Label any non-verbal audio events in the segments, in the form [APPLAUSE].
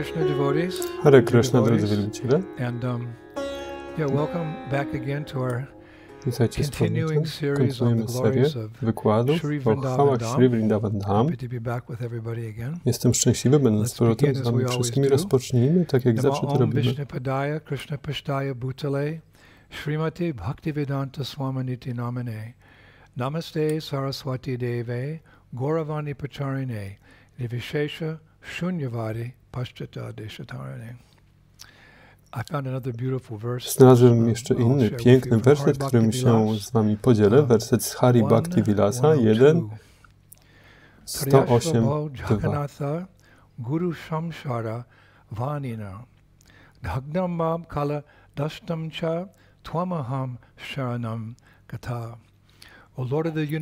Krishna devotees. Hare Krishna, drodzy wielbiciele. And um, yeah, welcome back again to our Witajcie z powrotem. Kontynuujemy serię wykładów o chwałach. Sri Vrindavan Dham. Happy to be back with everybody again. Jestem szczęśliwy, będąc z powrotem z Wami wszystkimi. Rozpocznijmy tak, jak zawsze to robimy. Srimati Bhaktivedanta Swaminiti Namane Namaste Saraswati Deve Pacharine Nivishesha Shunyavadi Pashtata Deshatarane I found another beautiful verse. Znalazłem jeszcze inny piękny werset, którym się z Wami podzielę. Werset z Hari Bhakti Vilasa 1, 102. 108, Priyashvabho 2. Jagannatha Guru Shamshara Vanina Dhagnam Mam Kala Dashtam Cha Twamaham Sharanam Gata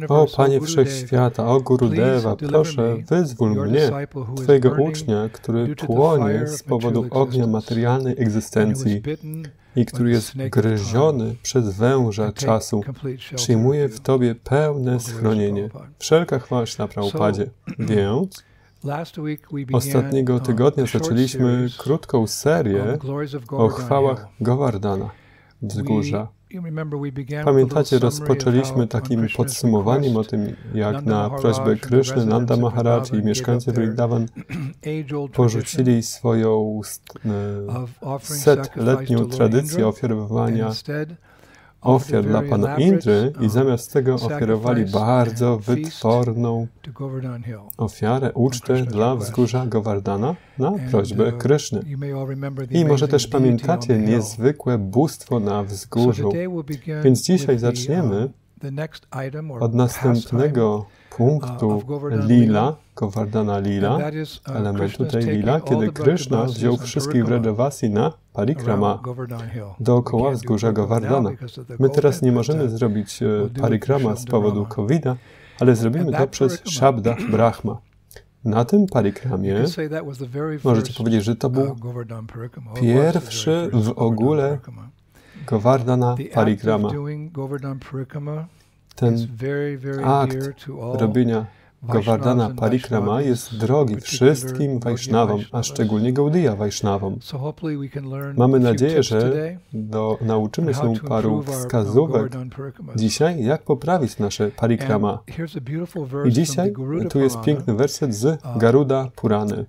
O Panie Wszechświata, o Gurudeva, proszę, wyzwól mnie, Twojego ucznia, który płonie z powodu ognia materialnej egzystencji i który jest gryziony przez węża czasu. Przyjmuje w. Tobie pełne schronienie. Wszelka chwała na Prabhupadzie. [CLEARS THROAT] Więc ostatniego um, tygodnia zaczęliśmy krótką serię o chwałach. Govardhana, wzgórza. Pamiętacie, rozpoczęliśmy takim podsumowaniem o tym, jak na prośbę Kryszny Nanda Maharaj i mieszkańcy Vrindavan [CLEARS THROAT] porzucili swoją e, setletnią tradycję Indra, ofiar dla pana Indry i um, zamiast tego ofiarowali bardzo wytworną ofiarę, ucztę dla wzgórza Govardhana na prośbę uh, Kryszny. I może też pamiętacie niezwykłe bóstwo na wzgórzu. Więc dzisiaj zaczniemy um, od następnego punktu lila, Lila. Govardhana Lila, uh, elementu tej lila, kiedy Krishna wziął wszystkich na Parikrama dookoła wzgórza Govardhana. My teraz COVID, nie możemy zrobić e, Parikrama z powodu COVID-a, ale zrobimy to przez Shabda Brahma. Na tym Parikramie możecie powiedzieć, że to uh, był pierwszy w ogóle. Govardhana Parikrama. Ten akt robienia Govardhana Parikrama jest drogi wszystkim Vaishnavom, a szczególnie Gaudiya learn Mamy nadzieję, że do, nauczymy się paru wskazówek dzisiaj, jak poprawić nasze Parikrama. I dzisiaj tu jest piękny werset z Garuda Purany.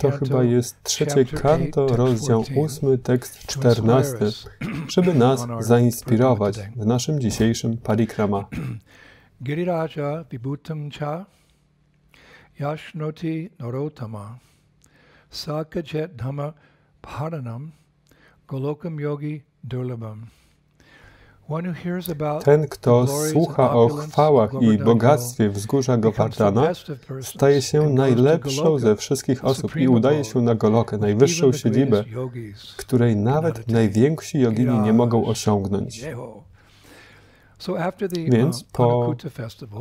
To chyba jest trzecie kanto, rozdział 14, ósmy, tekst to inspire czternasty, us żeby nas zainspirować w naszym dzisiejszym Parikrama. [CLEARS THROAT] Giriraja vibhutam cha yashnoti narotama sakajet dhamma paranam golokam yogi durlabam. Ten, kto słucha o chwałach i bogactwie wzgórza Govardhana, persons staje się najlepszą ze wszystkich osób i udaje się na Golokę, najwyższą siedzibę, której nawet najwięksi jogini nie mogą osiągnąć. Jeho. So after the Więc uh, po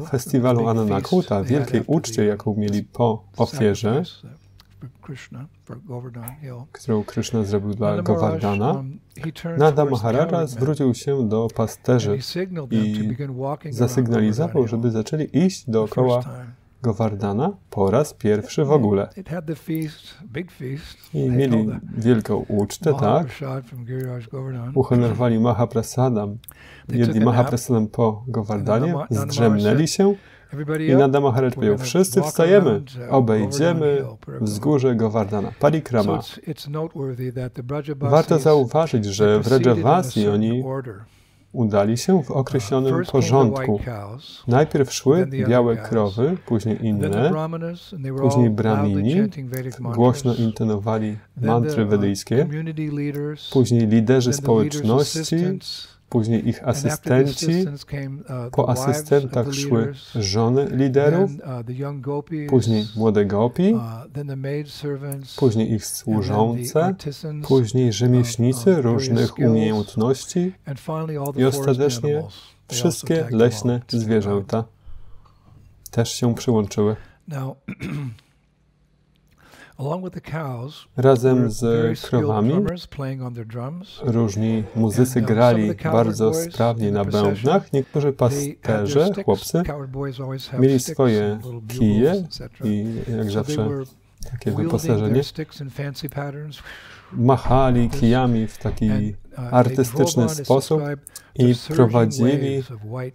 Festiwalu Ananakuta, wielkiej uczcie, jaką mieli po ofierze, uh, Hill. którą Krishna zrobił dla Govardhana, um, Nada Maharaja zwrócił się do pasterzy i zasygnalizował, żeby zaczęli iść dookoła. Govardhana po raz pierwszy w ogóle. I mieli wielką ucztę, tak? Uhonorowali Mahaprasadam. Jedli. Mahaprasadam po Govardhanie, Nanda- Nanda zdrzemnęli się i up. Nada Maharaj powiedział, wszyscy wstajemy, uh, obejdziemy wzgórze Govardhana, So Parikrama. Warto zauważyć, że w Rajavasi oni. Udali się w określonym porządku. Najpierw szły białe krowy, później inne, później Vedic głośno intonowali mantry uh, wedyjskie, później liderzy społeczności, później ich asystenci, uh, po asystentach the szły żony liderów, uh, później młode gopi, uh, później ich służące, później rzemieślnicy różnych umiejętności, i ostatecznie wszystkie leśne zwierzęta też się przyłączyły. [CLEARS THROAT] Razem z krowami różni muzycy And, um, grali bardzo sprawnie na bębnach. Niektórzy pasterze, chłopcy, mieli swoje kije i jak zawsze takie wyposażenie, machali kijami w taki uh, artystyczny sposób i prowadzili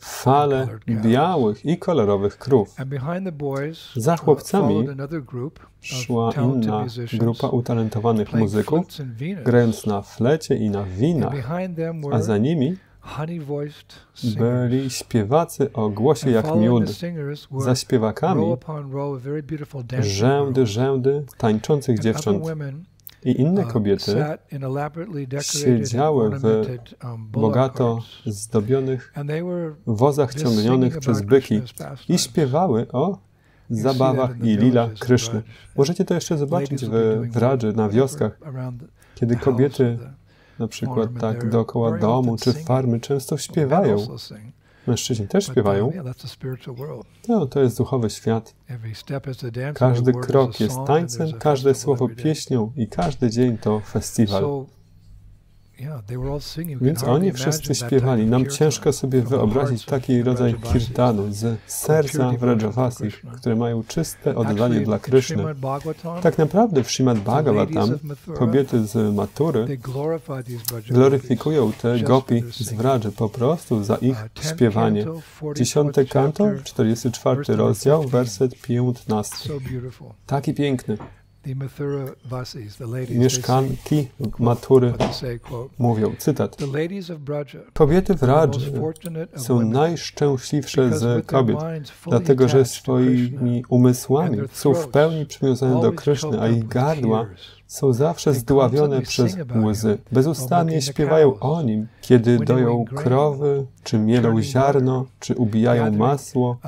fale białych i kolorowych krów. Za uh, chłopcami szła inna grupa utalentowanych muzyków, grając na flecie i na winach, a za nimi byli śpiewacy o głosie jak miód. Za śpiewakami rzędy, rzędy tańczących dziewcząt. I inne uh, kobiety siedziały w um, bogato zdobionych wozach ciągnionych przez byki i śpiewały o zabawach i lila Kryszny. Możecie to jeszcze zobaczyć w Wradży, na wioskach, kiedy kobiety na przykład tak dookoła domu czy farmy często śpiewają. Mężczyźni też śpiewają. No, to jest duchowy świat. Każdy krok jest tańcem, każde słowo pieśnią i każdy dzień to festiwal. Więc oni wszyscy śpiewali. Nam ciężko sobie wyobrazić taki rodzaj kirtanu z serca Vrajavasi, które mają czyste oddanie dla Kryszny. Tak naprawdę w Srimad Bhagavatam kobiety z Matury gloryfikują te gopi z Vraja po prostu za ich śpiewanie. Dziesiąte kanto, 44 rozdział, werset 15. Taki piękny. Mieszkanki Matury mówią, cytat, kobiety w Radży są najszczęśliwsze z kobiet, dlatego że swoimi umysłami są w pełni przywiązane do Kryszny, a ich gardła są zawsze zdławione przez łzy. Bezustannie śpiewają o nim, kiedy doją krowy, czy mielą ziarno, czy ubijają masło,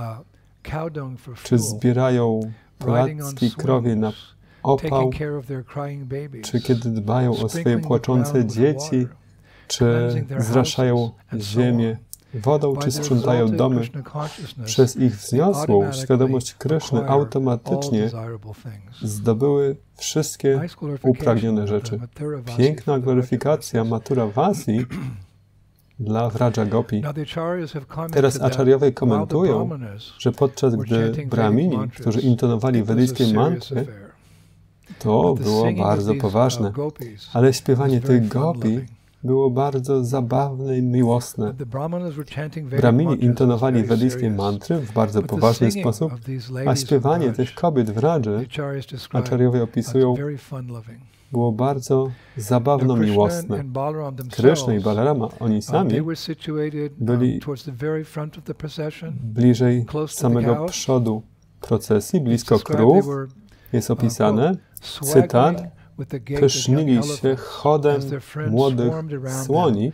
czy zbierają placki krowie na opał, czy kiedy dbają o swoje płaczące dzieci, czy zraszają ziemię wodą, czy sprzątają domy. Przez ich wzniosłą świadomość Kryszny automatycznie zdobyły wszystkie upragnione rzeczy. Piękna gloryfikacja Matura Vasi dla Vraja Gopi. Teraz acharyowie komentują, że podczas gdy Brahmini, którzy intonowali wedyjskie mantry, to było bardzo poważne, ale śpiewanie tych gopi było bardzo zabawne i miłosne. Brahmini intonowali wedyjskie mantry w bardzo poważny sposób, a śpiewanie tych kobiet w Radży, acharyowie opisują, było bardzo zabawno miłosne. Krishna i Balarama, oni uh, sami byli bliżej samego przodu procesji, blisko krów, jest opisane, cytat, pysznili się chodem młodych słoni,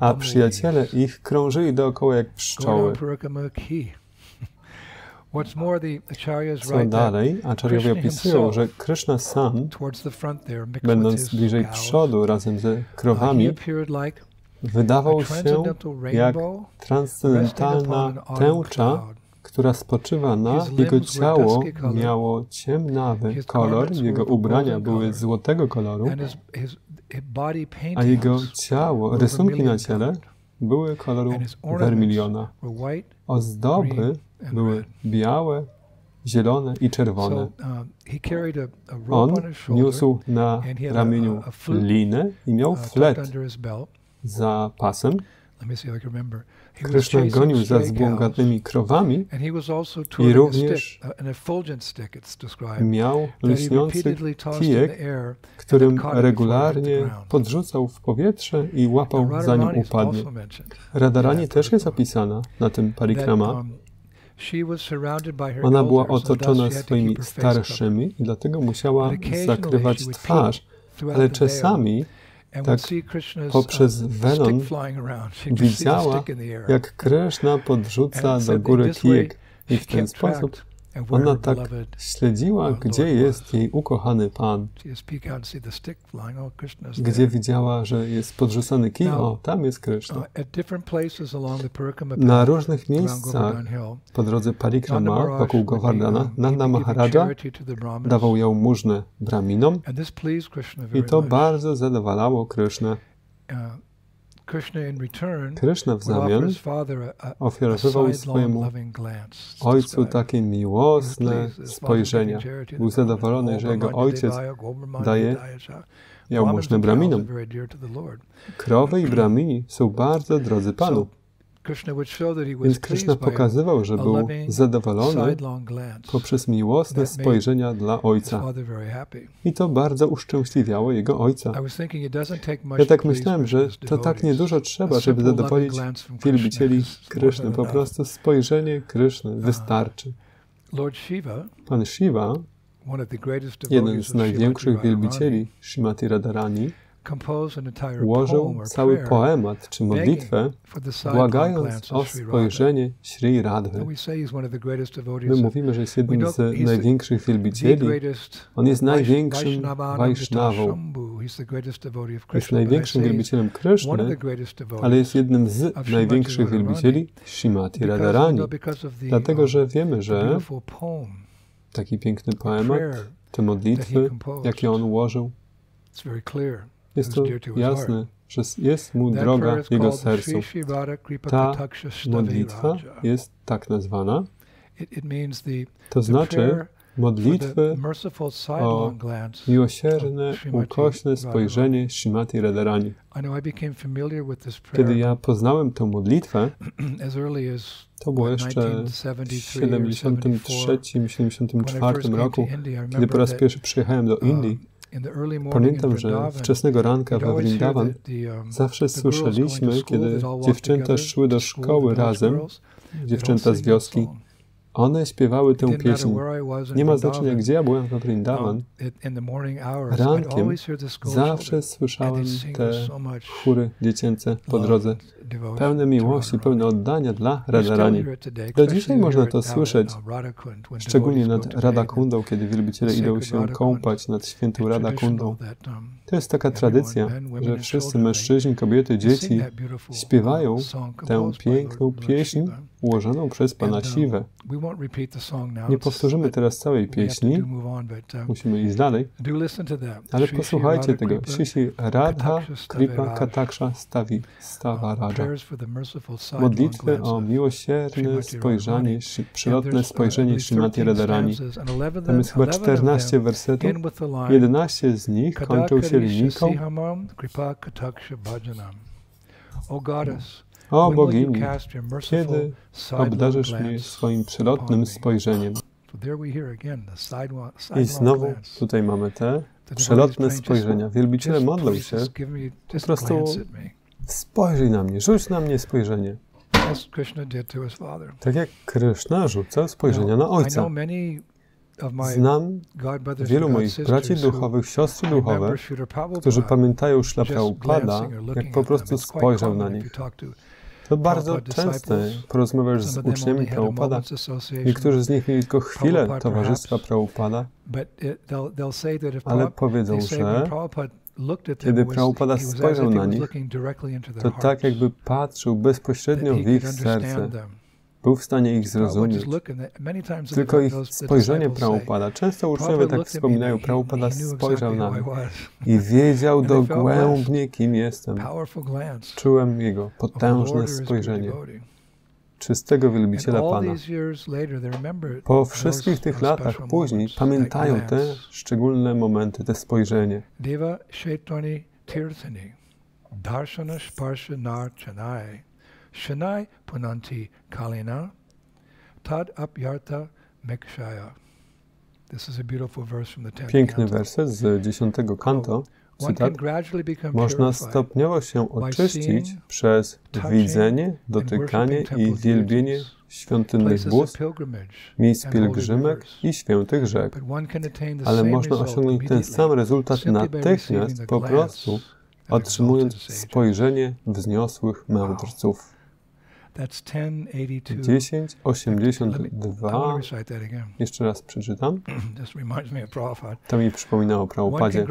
a przyjaciele ich krążyli dookoła jak pszczoły. [LAUGHS] Co dalej, Acharyowie opisują, że Krishna sam, będąc bliżej przodu razem ze krowami, wydawał się jak transcendentalna tęcza, która spoczywa na jego ciało, miało ciemnawy kolor, jego ubrania były złotego koloru, a jego ciało, rysunki na ciele były koloru wermiliona. Ozdoby były białe, zielone i czerwone. On niósł na ramieniu linę i miał flet za pasem. Krishna gonił za zbłąkanymi krowami i również miał lśniący kijek, którym regularnie podrzucał w powietrze i łapał zanim upadnie. Radarani też jest opisana na tym parikrama. Um, Ona była otoczona swoimi starszymi i dlatego musiała zakrywać twarz, ale czasami tak poprzez welon widziała, jak Krishna podrzuca do góry kijek i w ten sposób ona tak śledziła, gdzie jest jej ukochany Pan. Oh, gdzie widziała, że jest podrzucany kij, o, tam jest Krishna. Na różnych miejscach po drodze Parikrama wokół Govardhana Nanda Maharaja dawał jałmużnę brahminom i to bardzo zadowalało Krishnę. Krishna w zamian ofiarowywał swojemu ojcu takie miłosne spojrzenia. Był zadowolony, że jego ojciec daje jałmużnę braminom. Krowy i bramini są bardzo drodzy Panu. Więc Krishna pokazywał, że był zadowolony poprzez miłosne spojrzenia dla ojca. I to bardzo uszczęśliwiało jego ojca. Ja tak myślałem, że to tak niedużo trzeba, żeby zadowolić wielbicieli Kryszny. Po prostu spojrzenie Kryszny wystarczy. Pan Shiva, jeden z największych wielbicieli Shrimati Radharani, ułożył cały poemat czy modlitwę, błagając o spojrzenie Sri Radhy. My mówimy, że jest jednym z największych wielbicieli. On jest największym Vaishnavą. Jest największym wielbicielem Kryszny, ale jest jednym z największych wielbicieli Shimati Radharani. Dlatego, że wiemy, że taki piękny poemat, te modlitwy, jakie on ułożył, jest to jasne, że jest mu droga w jego sercu. Ta modlitwa jest tak nazwana. To znaczy modlitwy o miłosierne, ukośne spojrzenie Shimati Radharani. Kiedy ja poznałem tę modlitwę, [CLEARS THROAT] to było jeszcze w 73-74 roku, kiedy po raz pierwszy przyjechałem do Indii. Pamiętam, że wczesnego ranka we Vrindavan um, zawsze słyszeliśmy, kiedy dziewczęta szły do szkoły razem, dziewczęta z wioski, one śpiewały tę pieśń. Nie ma znaczenia, gdzie ja byłem w Vrindavan. Rankiem zawsze słyszałem te chóry dziecięce po drodze, pełne miłości, pełne oddania dla Radharani. Do dzisiaj można to słyszeć, szczególnie nad Radakundą, kiedy wielbiciele idą się kąpać nad świętą Radakundą. To jest taka tradycja, że wszyscy mężczyźni, kobiety, dzieci śpiewają tę piękną pieśń ułożoną przez Pana Siwę. Nie powtórzymy teraz całej pieśni, musimy iść dalej, ale posłuchajcie tego. Shishi Radha Kripa Kataksha Stavi Stava Raja. Modlitwy o miłosierne spojrzenie, przylotne spojrzenie Srimati Radharani. Tam jest chyba 14 wersetów. 11 z nich kończą się linijką o bogini, kiedy obdarzysz mnie swoim przelotnym spojrzeniem? I znowu tutaj mamy te przelotne spojrzenia. Wielbiciele modlą się, po prostu spojrzyj na mnie, rzuć na mnie spojrzenie. Tak jak Krishna rzucał spojrzenia na Ojca. Znam wielu moich braci duchowych, siostry duchowe, którzy pamiętają Szla Prabhupada, jak po prostu spojrzał na nich. To bardzo częste. Porozmawiasz z uczniami Prabhupada. Niektórzy z nich mieli tylko chwilę towarzystwa Prabhupada, ale powiedzą, że kiedy Prabhupada spojrzał na nich, to tak jakby patrzył bezpośrednio w ich serce był w stanie ich zrozumieć. Tylko ich spojrzenie Prabhupada. Często uczniowie tak wspominają, Prabhupada spojrzał na mnie i wiedział dogłębnie, kim jestem. Czułem jego potężne spojrzenie czystego wielbiciela Pana. Po wszystkich tych latach później pamiętają te szczególne momenty, te spojrzenie. Darshana Sparsha Narchanai Shanai Punanti Kalina Tad Apyartha Mekshaya. Piękny werset z dziesiątego kanto. Cytat. Można stopniowo się oczyścić przez widzenie, dotykanie i wielbienie świątynnych bóstw, miejsc pielgrzymek i świętych rzek. Ale można osiągnąć ten sam rezultat natychmiast, po prostu otrzymując spojrzenie wzniosłych mędrców. 1082. [CLEARS THROAT] Jeszcze raz przeczytam. To mi przypomina o Prabhupadzie.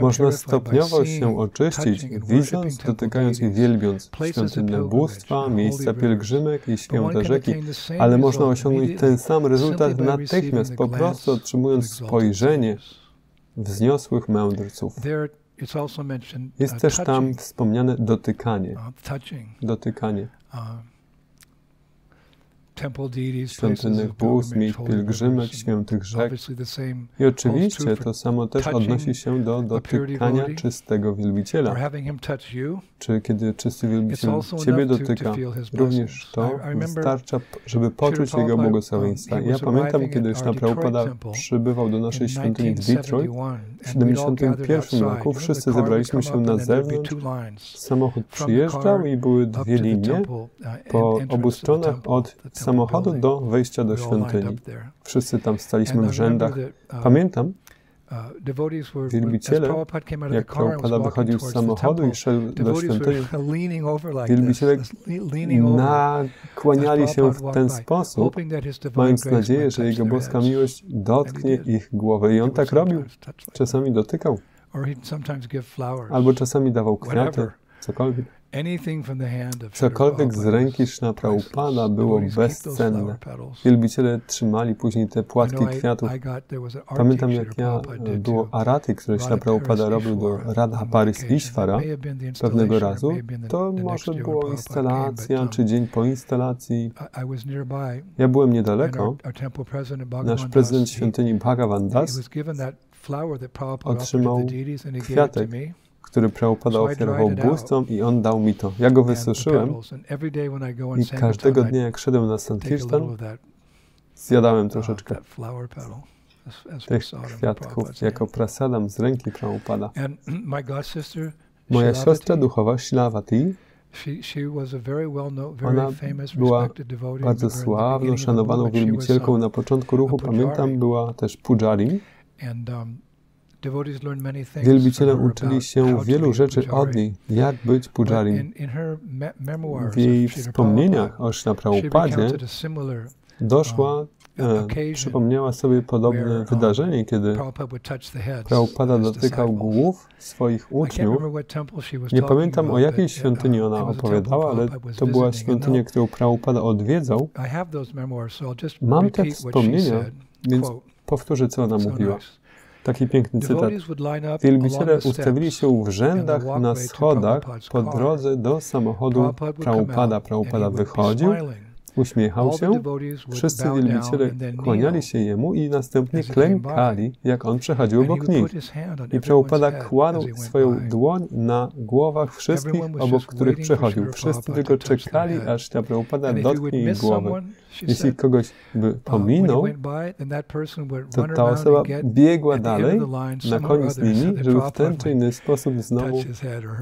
Można stopniowo się oczyścić, widząc, dotykając i wielbiąc świątynne bóstwa, miejsca pielgrzymek i święte rzeki, ale można osiągnąć ten sam rezultat natychmiast, po prostu otrzymując spojrzenie wzniosłych mędrców. Jest uh, też tam wspomniane dotykanie. Dotykanie świątynnych bóstw, miejsc pielgrzymek, świętych rzek. I oczywiście to samo też odnosi się do dotykania czystego wielbiciela. Czy kiedy czysty wielbiciel Ciebie dotyka, również to wystarcza, żeby poczuć Jego błogosławieństwa. Ja pamiętam, kiedy Szna Prabhupada przybywał do naszej świątyni w Detroit 1971 roku. Wszyscy zebraliśmy się na zewnątrz. Samochód przyjeżdżał i były dwie linie uh, po obu stronach od samochodu do wejścia do świątyni. Wszyscy tam staliśmy w rzędach. Uh, Pamiętam, wielbiciele, jak Prabhupada wychodził z samochodu i szedł do świątyni, wielbiciele nakłaniali się w ten sposób, mając nadzieję, że Jego boska miłość dotknie ich głowy. I On tak robił. Czasami dotykał. Albo czasami dawał kwiaty, cokolwiek. Cokolwiek z ręki Szna Prabhupada było bezcenne. Wielbiciele trzymali później te płatki kwiatów. Pamiętam, jak ja, było araty, które Szna Prabhupada robił do Radha Paris Ishvara pewnego razu. To może była instalacja, czy dzień po instalacji. Ja byłem niedaleko. Nasz prezydent świątyni Bhagavan Das otrzymał kwiatek który Prabhupada ofiarował bóstwom i on dał mi to. Ja go wysuszyłem i każdego dnia, jak szedłem na Sankirtan, zjadałem uh, troszeczkę tych kwiatków jako prasadam z ręki Prabhupada. [CLEARS THROAT] Moja siostra duchowa, Shilavati, ona była bardzo sławną, szanowaną wielbicielką na początku ruchu. Pamiętam, była też pujari. Wielbiciele uczyli się wielu rzeczy od niej, jak być pujarim. W jej wspomnieniach o Shna Prabhupadzie doszła, um, e, przypomniała sobie podobne um, wydarzenie, kiedy Prabhupada dotykał głów swoich uczniów. Nie pamiętam o jakiej świątyni ona opowiadała, ale to była świątynia, którą Prabhupada odwiedzał. Mam te wspomnienia, więc powtórzę, co ona mówiła. Taki piękny cytat. Wielbiciele ustawili się w rzędach na schodach po drodze do samochodu Prabhupada. Prabhupada wychodził, uśmiechał się, wszyscy wielbiciele kłaniali się jemu i następnie klękali, jak on przechodził obok nich. I Prabhupada kładł swoją dłoń na głowach wszystkich, obok których przechodził. Wszyscy tylko czekali, aż ta Prabhupada dotknie ich głowy. Jeśli kogoś by uh, pominął, to ta osoba biegła dalej na koniec linii, żeby w ten czy inny sposób znowu,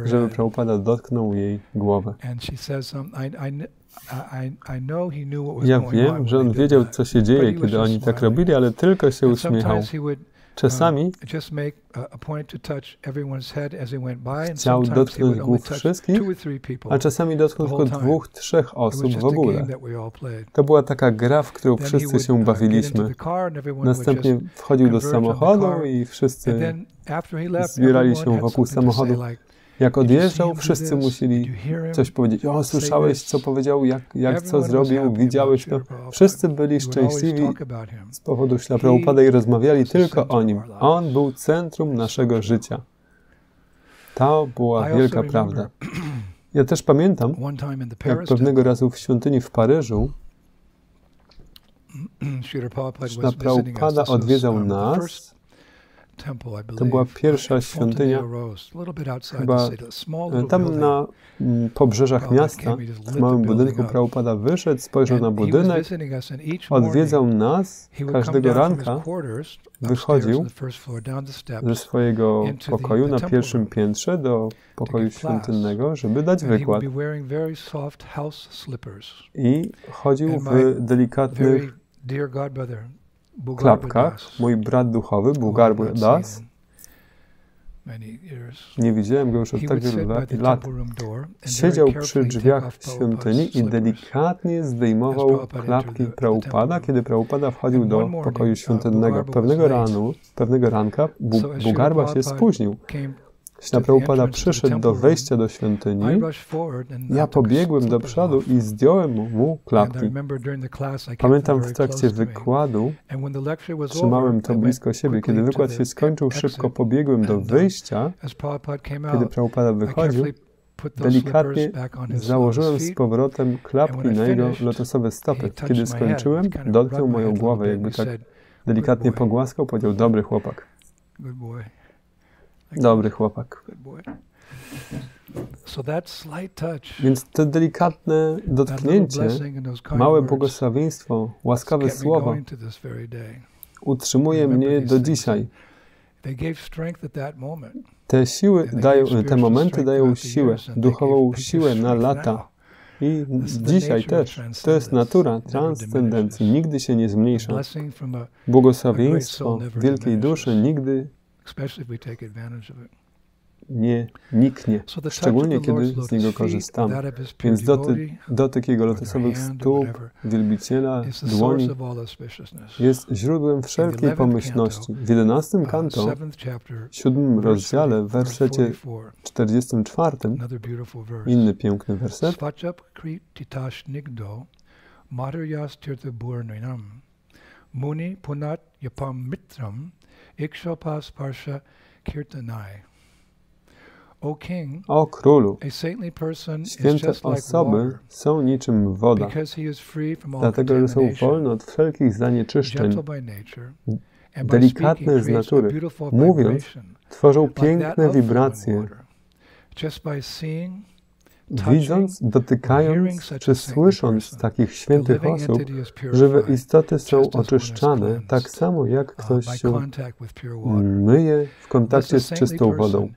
żeby Prabhupada dotknął jej głowę. Ja wiem, że on wiedział, co się dzieje, kiedy oni tak robili, ale tylko się uśmiechał. Czasami chciał dotknąć głów wszystkich, a czasami dotknąć tylko dwóch, trzech osób w ogóle. To była taka gra, w którą wszyscy się uh, bawiliśmy. Następnie wchodził do samochodu i wszyscy zbierali się wokół samochodu. Jak odjeżdżał, wszyscy musieli coś powiedzieć. O, słyszałeś, co powiedział, jak, jak co zrobił, widziałeś to. Wszyscy byli szczęśliwi z powodu Śla Prabhupada i rozmawiali tylko o nim. On był centrum naszego życia. To była wielka prawda. Ja też pamiętam, jak pewnego razu w świątyni w Paryżu [CLEARS THROAT] Śla Prabhupada odwiedzał nas to była pierwsza świątynia, chyba tam na mm, pobrzeżach miasta, w małym budynku Prabhupada wyszedł, spojrzał na budynek, odwiedzał nas każdego ranka, wychodził ze swojego pokoju na pierwszym piętrze do pokoju świątynnego, żeby dać wykład. I chodził w delikatnych klapkach mój brat duchowy, Bugar Das, nie widziałem go już od tak wielu lat. Siedział przy drzwiach świątyni i delikatnie zdejmował klapki Praupada, kiedy Praupada wchodził do pokoju uh, świątynnego. Pewnego ranu, pewnego ranka Bu Bugarba się spóźnił. Śla Prabhupada przyszedł do wejścia do świątyni, ja pobiegłem do przodu i zdjąłem mu klapki. Pamiętam w trakcie wykładu, trzymałem to blisko siebie. Kiedy wykład się skończył, szybko pobiegłem do wyjścia. Kiedy Prabhupada wychodził, delikatnie założyłem z powrotem klapki na jego lotosowe stopy. Kiedy skończyłem, dotknął moją głowę, jakby tak delikatnie pogłaskał, powiedział, dobry chłopak. Dobry chłopak. Więc to delikatne dotknięcie, małe błogosławieństwo, łaskawe słowa utrzymuje mnie do dzisiaj. Te siły dają, te momenty dają siłę, duchową siłę na lata. I dzisiaj też. To jest natura transcendencji. Nigdy się nie zmniejsza. Błogosławieństwo wielkiej duszy nigdy nie niknie, szczególnie kiedy z niego korzystamy. Więc dotyk, dotyk jego lotosowych stóp, wielbiciela, dłoni jest źródłem wszelkiej pomyślności. W 11 kanto, w 7 rozdziale, w wersecie 44, inny piękny werset, Muni punat yapam mitram ikshopas parsha kirtanai. O królu, święte osoby są niczym woda, dlatego że są wolne od wszelkich zanieczyszczeń, delikatne z natury. Mówiąc, tworzą piękne wibracje. Widząc, dotykając czy słysząc takich świętych osób, żywe istoty są oczyszczane, tak samo jak ktoś się myje w kontakcie z czystą wodą.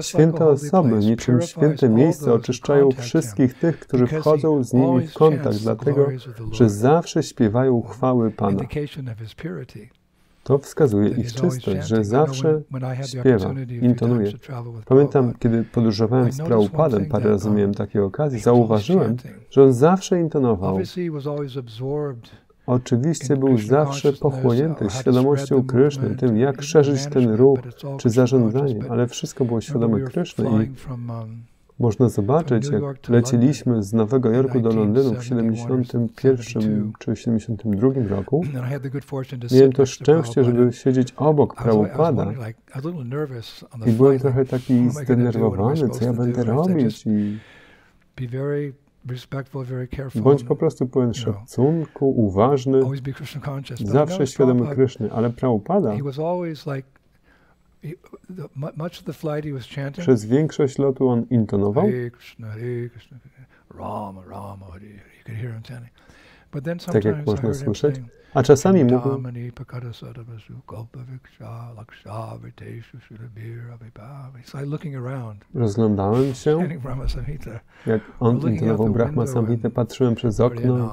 Święte osoby, niczym święte miejsce, oczyszczają wszystkich tych, którzy wchodzą z nimi w kontakt, dlatego że zawsze śpiewają chwały Pana. To wskazuje ich czystość, że zawsze śpiewa, intonuje. Pamiętam, kiedy podróżowałem z Prabhupadem, parę razy miałem takie okazje, zauważyłem, że on zawsze intonował. Oczywiście był zawsze pochłonięty świadomością Kryszny, tym jak szerzyć ten ruch czy zarządzanie, ale wszystko było świadome Kryszny i można zobaczyć, jak leciliśmy z Nowego Jorku do Londynu w 71 czy 72 roku. Miałem to szczęście, żeby siedzieć obok Prabhupada i byłem trochę taki zdenerwowany, co ja będę robić? I Bądź po prostu pełen szacunku, uważny, zawsze świadomy Kryszny, ale Prabhupada przez większość lotu on intonował. Tak jak można słyszeć. A czasami mówił Rozglądałem się, [LAUGHS] jak on intonował Brahma Samhita, patrzyłem przez okno.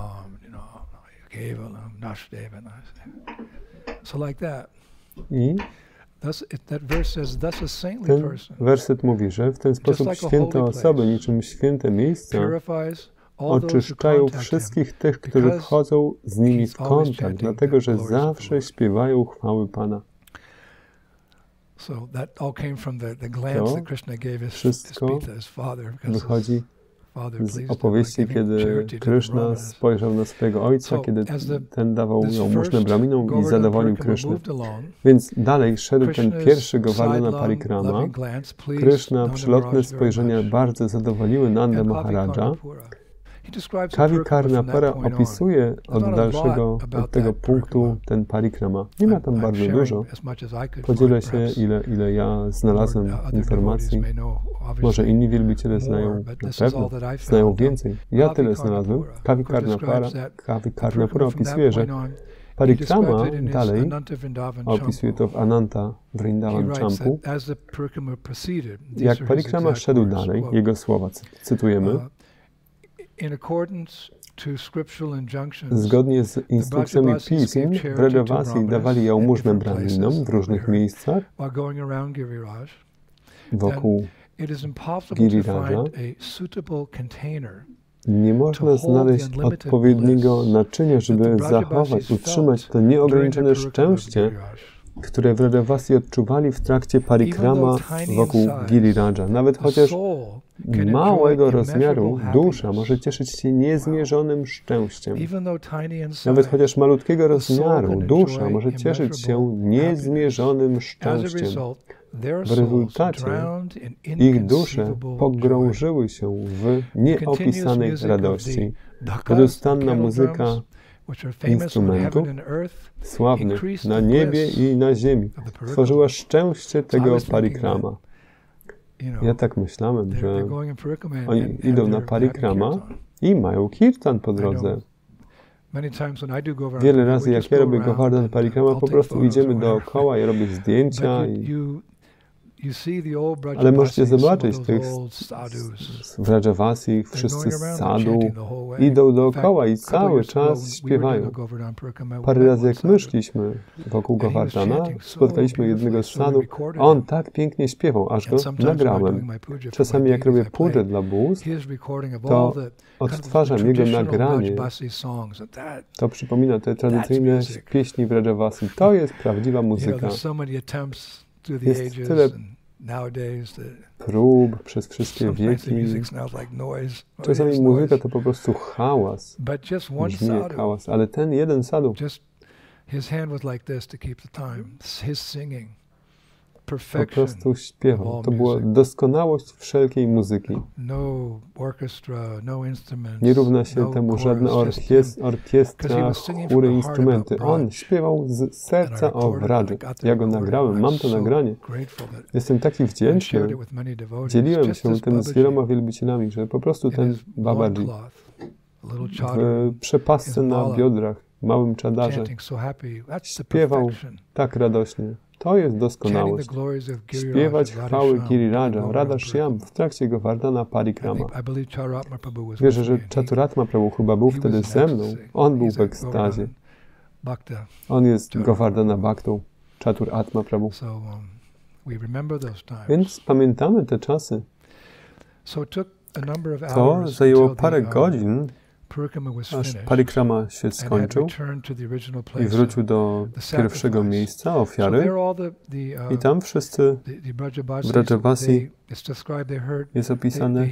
I ten werset mówi, że w ten sposób święte osoby, niczym święte miejsca, oczyszczają wszystkich tych, którzy wchodzą z nimi w kontakt, dlatego że zawsze śpiewają chwały Pana. To wszystko wychodzi z opowieści, kiedy Krishna spojrzał na swojego ojca, kiedy ten dawał jałmużnę braminom i zadowolił Krishna. Więc dalej szedł ten pierwszy Govardhana Parikrama. Krishna przelotne spojrzenia bardzo zadowoliły Nanda Maharaja. Kavi Karnapara opisuje od dalszego, od tego punktu ten parikrama. Nie ma tam bardzo dużo. Podzielę się, ile, ile ja znalazłem informacji. Może inni wielbiciele znają na pewno, znają więcej. Ja tyle znalazłem. Kavi Karnapara, Kavi Karnapara opisuje, że Parikrama dalej opisuje to w Ananta Vrindavan Champu. Jak Parikrama szedł dalej, jego słowa cytujemy, Zgodnie z instrukcjami pism, Vredavasi dawali jałmużnę brahminom w różnych miejscach wokół Giriraja. Nie można znaleźć odpowiedniego naczynia, żeby zachować, utrzymać to nieograniczone szczęście, które Vredavasi odczuwali w trakcie parikrama wokół Giriraja. Nawet chociaż małego rozmiaru dusza może cieszyć się niezmierzonym szczęściem. Nawet chociaż malutkiego rozmiaru dusza może cieszyć się niezmierzonym szczęściem. W rezultacie ich dusze pogrążyły się w nieopisanej radości. Bezustanna muzyka instrumentów sławnych na niebie i na ziemi stworzyła szczęście tego parikrama. Ja tak myślałem, że oni idą na parikrama i mają kirtan po drodze. Wiele razy, jak ja robię Govardhan Parikrama, po prostu idziemy dookoła, ja robię zdjęcia i ale możecie zobaczyć tych w Rajavasi, wszyscy z sadu idą dookoła i cały czas śpiewają. Parę razy jak my szliśmy wokół Govardhana, spotkaliśmy jednego z sadu, on tak pięknie śpiewał, aż go nagrałem. Czasami jak robię pudrę dla bóz, to odtwarzam jego nagranie. To przypomina te tradycyjne pieśni w Rajavasi. To jest prawdziwa muzyka. Jest tyle prób przez wszystkie wieki. Czasami muzyka to po prostu hałas. Brzmi jak hałas, ale ten jeden sadhu his hand was like this to keep the time. His singing po prostu śpiewał. To była doskonałość wszelkiej muzyki. No no Nie równa się no temu żadna orkiestra, chóry, instrumenty. On śpiewał z serca o Wradży. Ja go nagrałem, mam to nagranie. Jestem taki wdzięczny. Dzieliłem się tym z wieloma wielbicielami, że po prostu ten Babaji w przepasce na biodrach, małym czadarze, śpiewał tak radośnie. To jest doskonałość. Śpiewać chwały Giriraja, Radha Shyam w trakcie Govardhana Parikrama. Wierzę, że Chaturatma Prabhu chyba był wtedy ze mną. On był w ekstazie. On jest Govardhana Bhaktą, Chatur Atma Prabhu. Um, Więc pamiętamy te czasy. To zajęło parę godzin, aż parikrama się skończył i wrócił do pierwszego miejsca ofiary. uh, i tam wszyscy w Rajavasi jest opisane.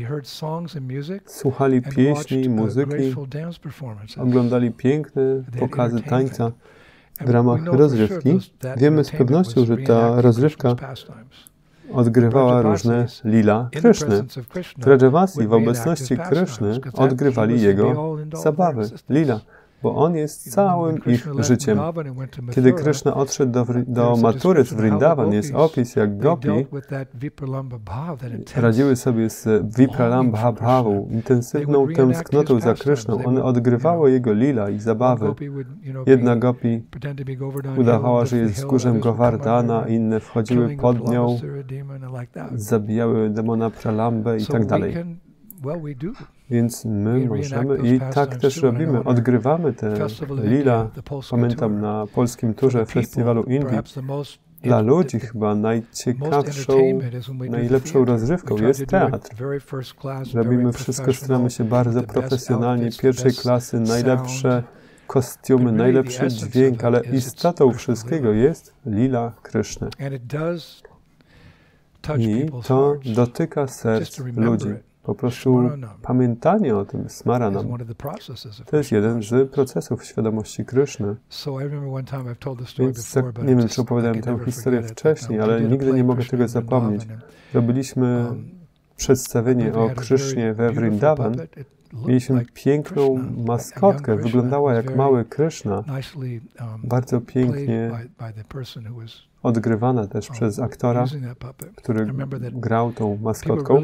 słuchali pieśni i muzyki, oglądali piękne pokazy tańca w ramach rozrywki. Wiemy z pewnością, że ta rozrywka odgrywała różne lila Kryszny. W Rajavasi w obecności Kryszny odgrywali jego zabawy, lila bo On jest całym ich życiem. Kiedy Krishna odszedł do, do matury z Vrindavan, jest opis, jak gopi radziły sobie z Vipralambha bhavą, intensywną tęsknotą za Krishną. One odgrywały jego lila i zabawy. Jedna gopi udawała, że jest wzgórzem Govardhana, inne wchodziły pod nią, zabijały demona Pralambę i tak dalej. Więc my możemy i tak też robimy. Odgrywamy te lila. Pamiętam na polskim turze festiwalu Indii. Dla ludzi chyba najciekawszą, najlepszą rozrywką jest teatr. Robimy wszystko, staramy się bardzo profesjonalnie, pierwszej klasy, najlepsze kostiumy, najlepszy dźwięk, ale istotą wszystkiego jest lila Kryszny. I to dotyka serc ludzi. Po prostu pamiętanie o tym smaranam to jest jeden z procesów świadomości Kryszny. Więc tak, nie wiem, czy opowiadałem tę historię wcześniej, ale nigdy nie mogę tego zapomnieć. Robiliśmy um, przedstawienie o Krysznie we Vrindavan. Mieliśmy piękną maskotkę, wyglądała jak mały Kryszna, um, bardzo pięknie odgrywana też um, przez aktora, który grał tą maskotką.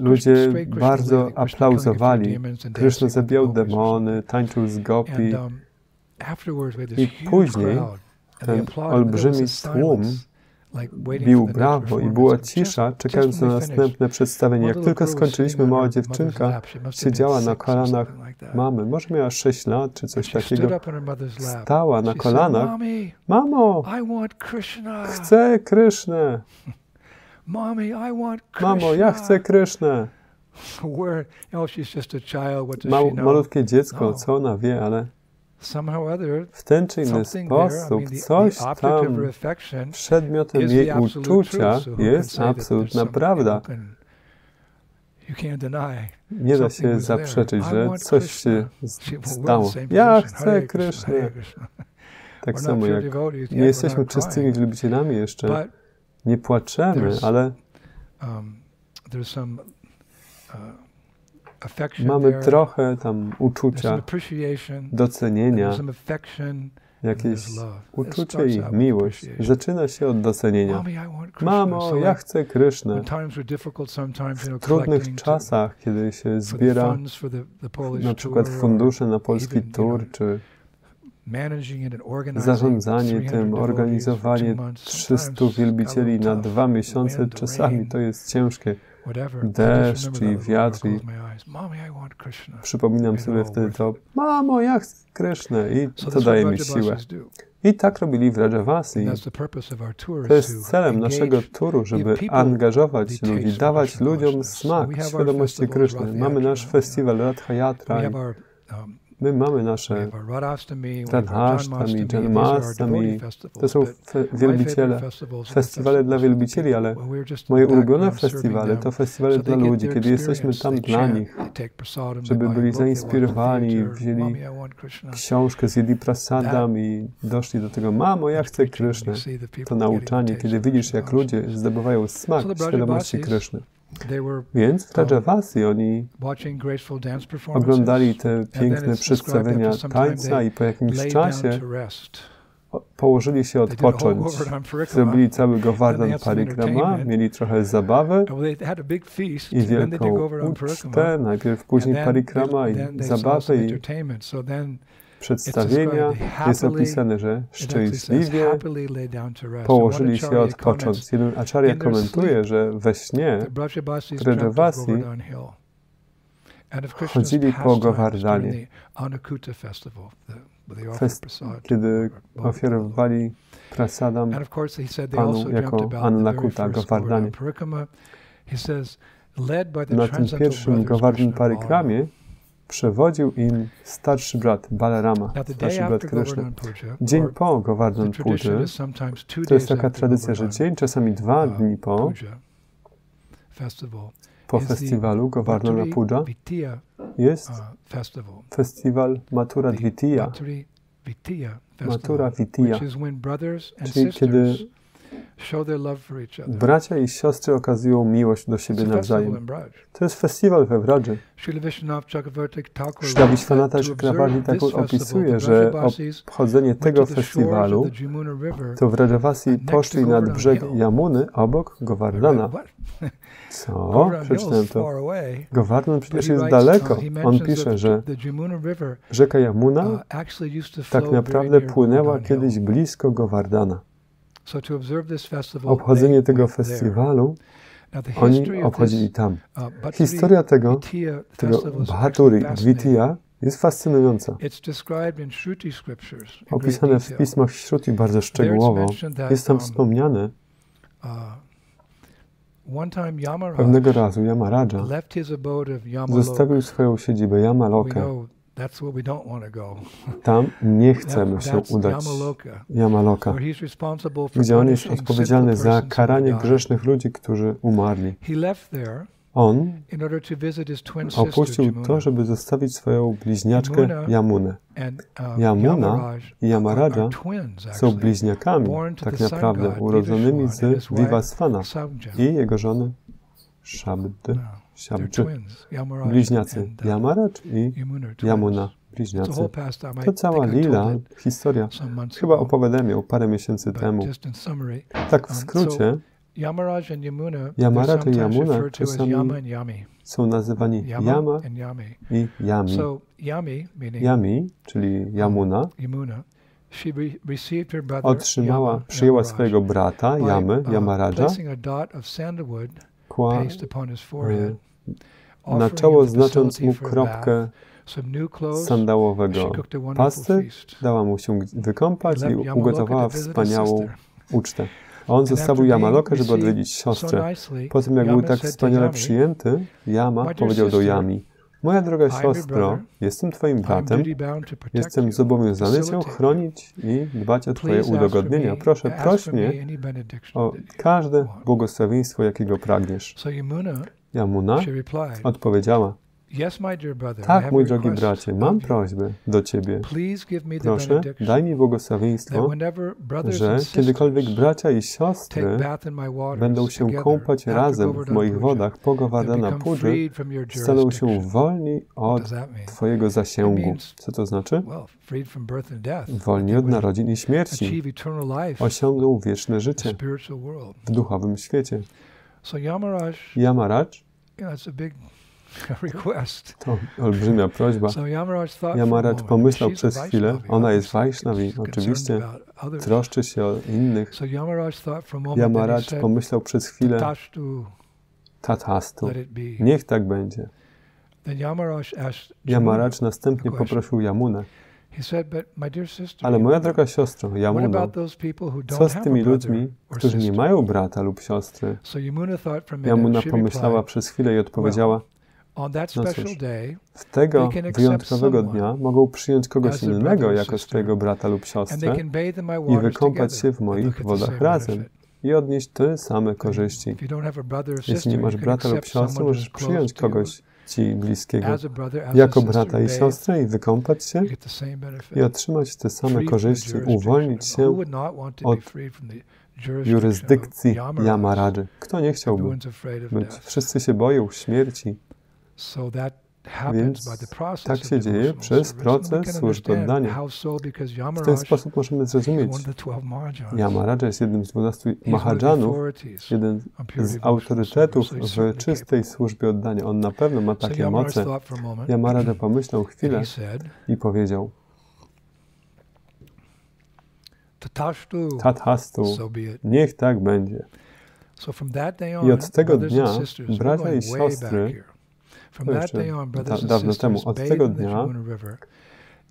Ludzie bardzo aplauzowali. Krishna zabijał demony, tańczył z gopi. Um, I później ten olbrzymi tłum bił brawo i była cisza, czekając na następne przedstawienie. Jak tylko skończyliśmy, mała dziewczynka siedziała na kolanach mamy, może miała 6 lat czy coś takiego, stała na kolanach. Mamo, chcę Krysznę. [LAUGHS] Mamo, ja chcę Krysznę. Mal, malutkie dziecko, no. co ona wie, ale w ten czy inny sposób coś tam przedmiotem jej uczucia jest absolutna prawda. Nie da się zaprzeczyć, że coś się stało. Ja chcę Kryszny. Tak samo jak nie jesteśmy czystymi wielbicielami jeszcze, nie płaczemy, ale um, uh, mamy trochę tam uczucia, docenienia, jakieś uczucie i miłość. Zaczyna się od docenienia. Mamo, ja chcę Krysznę. W trudnych czasach, kiedy się zbiera na przykład fundusze na polski tour, czy zarządzanie tym, organizowanie 300 wielbicieli na dwa miesiące, czasami to jest ciężkie. Deszcz i wiatr i przypominam sobie wtedy to, mamo, ja chcę Krysznę i to daje mi siłę. I tak robili w Rajavasi. To jest celem naszego turu, żeby angażować ludzi, dawać ludziom smak świadomości Kryszny. Mamy nasz festiwal Radha Yatra My mamy nasze Radhashtami, Janmastami. To są fe wielbiciele, festiwale dla wielbicieli, ale moje ulubione festiwale to festiwale dla ludzi, kiedy jesteśmy tam dla nich, żeby byli zainspirowani, wzięli książkę, zjedli prasadam i doszli do tego, mamo, ja chcę Kryszny. To nauczanie, kiedy widzisz, jak ludzie zdobywają smak świadomości Kryszny. Więc w Rajavasi oni oglądali te piękne przedstawienia tańca i po jakimś czasie położyli się odpocząć. Zrobili cały Govardhan Parikrama, mieli trochę zabawy i wielką ucztę, najpierw później Parikrama i zabawę i przedstawienia. Jest opisane, że szczęśliwie położyli się odpocząć. Jeden acharya komentuje, że we śnie w Rajavasi chodzili po Govardhanie, kiedy ofiarowali prasadam Panu jako Annakuta Govardhanie. Na tym pierwszym Govardhan Parikramie Przewodził im starszy brat Balarama, starszy brat Krishna. Dzień po Govardhan Puja, to jest taka tradycja, że dzień, czasami dwa uh, dni po, po festiwalu Govardhana Puja jest uh, festiwal Matura Dvitiya. Matura Vitiya, czyli kiedy Bracia i siostry okazują miłość do siebie nawzajem. To jest festiwal we Wradży. Śla Vishwanatha Chakravarti tak opisuje, że obchodzenie tego festiwalu to w Rajavasi poszli nad brzeg Yamuny obok Govardhana. [LAUGHS] Co? [LAUGHS] Przeczytałem to. Govardhan przecież jest daleko. On pisze, że rzeka Yamuna uh, tak naprawdę płynęła kiedyś blisko Govardhana. Obchodzenie tego festiwalu oni obchodzili tam. Uh, Historia tego, tego Bhaturi Dvitiya jest fascynująca. Opisane w pismach Shruti bardzo szczegółowo. Jest tam um, wspomniane, uh, pewnego razu Yamaraja zostawił swoją siedzibę Yamalokę tam nie chcemy się udać. Yamaloka, gdzie on jest odpowiedzialny za karanie grzesznych ludzi, którzy umarli. On opuścił to, żeby zostawić swoją bliźniaczkę Yamunę. Uh, Yamuna i Yamaraja są bliźniakami, tak naprawdę, urodzonymi z Vivasvana i jego żony Shabdy. Siamczy, bliźniacy Yamaraj i Yamuna, bliźniacy. To cała lila, historia. Chyba opowiadałem ją parę miesięcy temu. Tak w um, skrócie, Yamaraj i Yamuna czasami są nazywani Yama i Yami. Yami, czyli um, Yamuna, otrzymała, przyjęła swojego brata, Yamy, uh, Yamaraja, kła na czoło, znacząc mu kropkę sandałowego pasty, dała mu się wykąpać i ugotowała wspaniałą ucztę. A on zostawił Yamalokę, żeby odwiedzić siostrę. Po tym, jak był tak wspaniale przyjęty, Yama powiedział do Yami, Moja droga siostro, jestem Twoim bratem, jestem zobowiązany Cię chronić i dbać o Twoje udogodnienia. Proszę, proś mnie o każde błogosławieństwo, jakiego pragniesz. Jamuna odpowiedziała, tak, mój drogi bracie, mam prośbę do Ciebie. Proszę, daj mi błogosławieństwo, że kiedykolwiek bracia i siostry będą się kąpać razem w moich wodach po Govardhana Pudży, staną się wolni od Twojego zasięgu. Co to znaczy? Wolni od narodzin i śmierci. Osiągną wieczne życie w duchowym świecie. Yamaraj to olbrzymia prośba. Yamaraj pomyślał przez chwilę, ona jest Vaishnavi, oczywiście. troszczy się o innych. Yamaraj pomyślał przez chwilę, tathastu, niech tak będzie. Yamaraj następnie poprosił Yamunę, ale moja droga siostro, Yamuno, co z tymi ludźmi, którzy nie mają brata lub siostry? Yamuna pomyślała przez chwilę i odpowiedziała, no cóż, w tego wyjątkowego dnia mogą przyjąć kogoś innego jako swojego brata lub siostrę i wykąpać się w moich wodach razem i odnieść te same korzyści. Jeśli nie masz brata lub siostry, możesz przyjąć kogoś ci bliskiego jako brata i siostrę i wykąpać się i otrzymać te same korzyści, uwolnić się od jurysdykcji Yamaradży. Kto nie chciałby być? Wszyscy się boją śmierci. Więc tak się dzieje przez proces służby oddania. W ten sposób możemy zrozumieć, Yamaraja jest jednym z dwunastu Mahajanów, jeden z autorytetów w czystej służbie oddania. On na pewno ma takie moce. Yamaraja [CLEARS THROAT] pomyślał chwilę i powiedział, Tathastu, niech tak będzie. I od tego dnia bracia i siostry da, dawno temu. Od tego dnia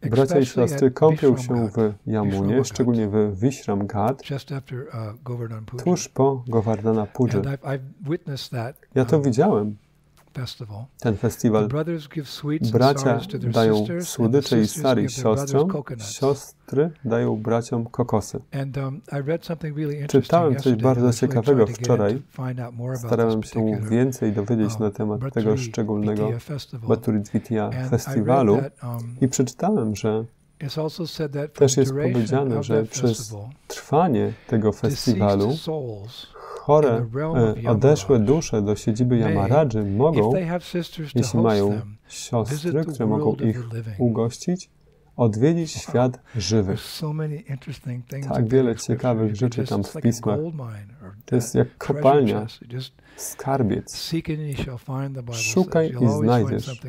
bracia i siostry kąpią się w Yamunie, szczególnie w Vishram Ghat, uh, tuż po Govardhana Pudży. Ja to um, widziałem ten festiwal. Bracia dają słodycze i sari siostrom, siostry dają braciom kokosy. Um, Czytałem coś bardzo ciekawego wczoraj. Starałem się więcej dowiedzieć na um, temat tego szczególnego Baturidvitya festiwalu um, i przeczytałem, że też jest powiedziane, że przez trwanie tego festiwalu chore, e, odeszłe dusze do siedziby Yamaradży mogą, jeśli mają siostry, które mogą ich ugościć, odwiedzić świat żywych. Tak wiele ciekawych rzeczy tam w pismach. To jest jak kopalnia, skarbiec. Szukaj i znajdziesz.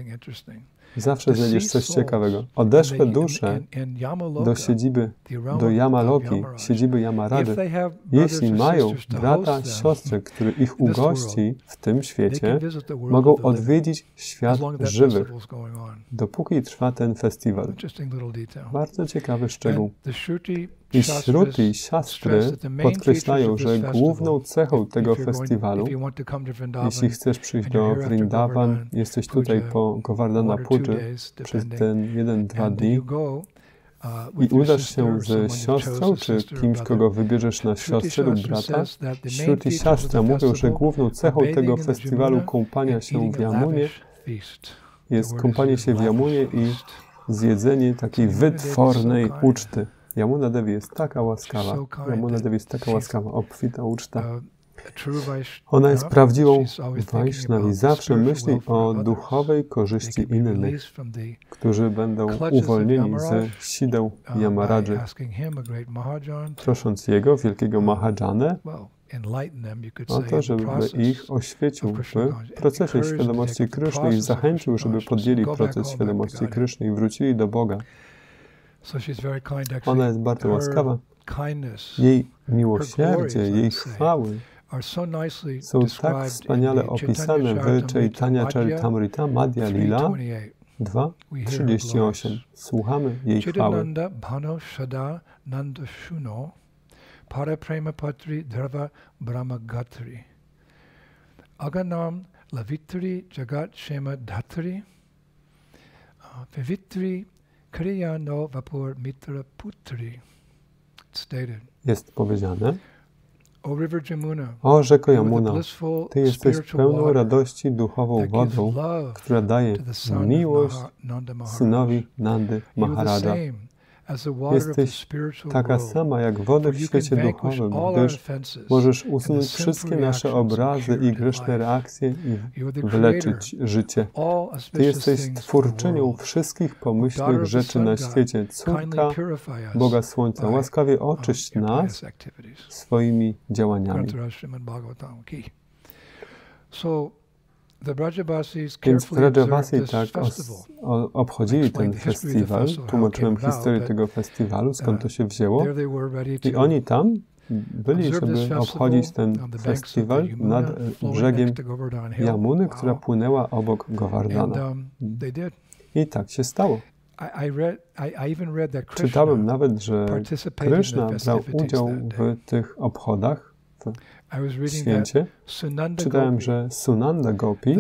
Zawsze znajdziesz coś ciekawego. Odeszłe dusze do siedziby, do Yamaloki, siedziby Yamarady, jeśli mają brata, siostrę, który ich ugości w tym świecie, mogą odwiedzić świat żywych, dopóki trwa ten festiwal. Bardzo ciekawy szczegół. I Shruti i siastry podkreślają, że główną cechą tego festiwalu, jeśli chcesz przyjść do Vrindavan, jesteś tutaj po Govardhana Pudży przez ten jeden, dwa dni i udasz się ze siostrą, czy kimś, kogo wybierzesz na siostrę lub brata, Shruti siastra mówią, że główną cechą tego festiwalu kąpania się w Yamunie jest kąpanie się w Yamunie i zjedzenie takiej wytwornej uczty. Yamuna Devi jest taka łaskawa. Yamuna Devi jest taka łaskawa, obfita uczta. Uh, Ona jest prawdziwą Vaishnavi. Zawsze myśli o duchowej korzyści innych, którzy będą uwolnieni ze sideł uh, Yamaradży, prosząc Jego, wielkiego Mahajanę, o to, żeby ich oświecił w procesie świadomości Kryszny i zachęcił, żeby podjęli proces świadomości Kryszny i wrócili do Boga. Ona jest bardzo łaskawa. Jej miłosierdzie, jej chwały są tak wspaniale opisane w Chaitanya Charitamrita Madhya Lila 2.38. Słuchamy jej chwały. Paraprema Patri Drava Brahmagatri Aganam Lavitri Jagat Shema Dhatri Pavitri Kriyano Vapur Mitra Putri. Jest powiedziane, o rzeko Jamuna, Ty jesteś pełną radości duchową wodą, która daje miłość synowi Nandy Maharaja. Jesteś taka sama jak woda w świecie duchowym, gdyż możesz usunąć wszystkie nasze obrazy i grzeszne reakcje i wyleczyć życie. Ty jesteś twórczynią wszystkich pomyślnych rzeczy na świecie. Córka Boga Słońca, łaskawie oczyść nas swoimi działaniami. Więc Brajabasi tak obchodzili ten festiwal. Tłumaczyłem historię tego festiwalu, skąd to się wzięło. I oni tam byli, żeby obchodzić ten festiwal nad brzegiem Jamuny, która płynęła obok Govardhana. Um, I tak się stało. Czytałem nawet, że Krishna brał udział w tych obchodach święcie, czytałem, że Sunanda Gopi,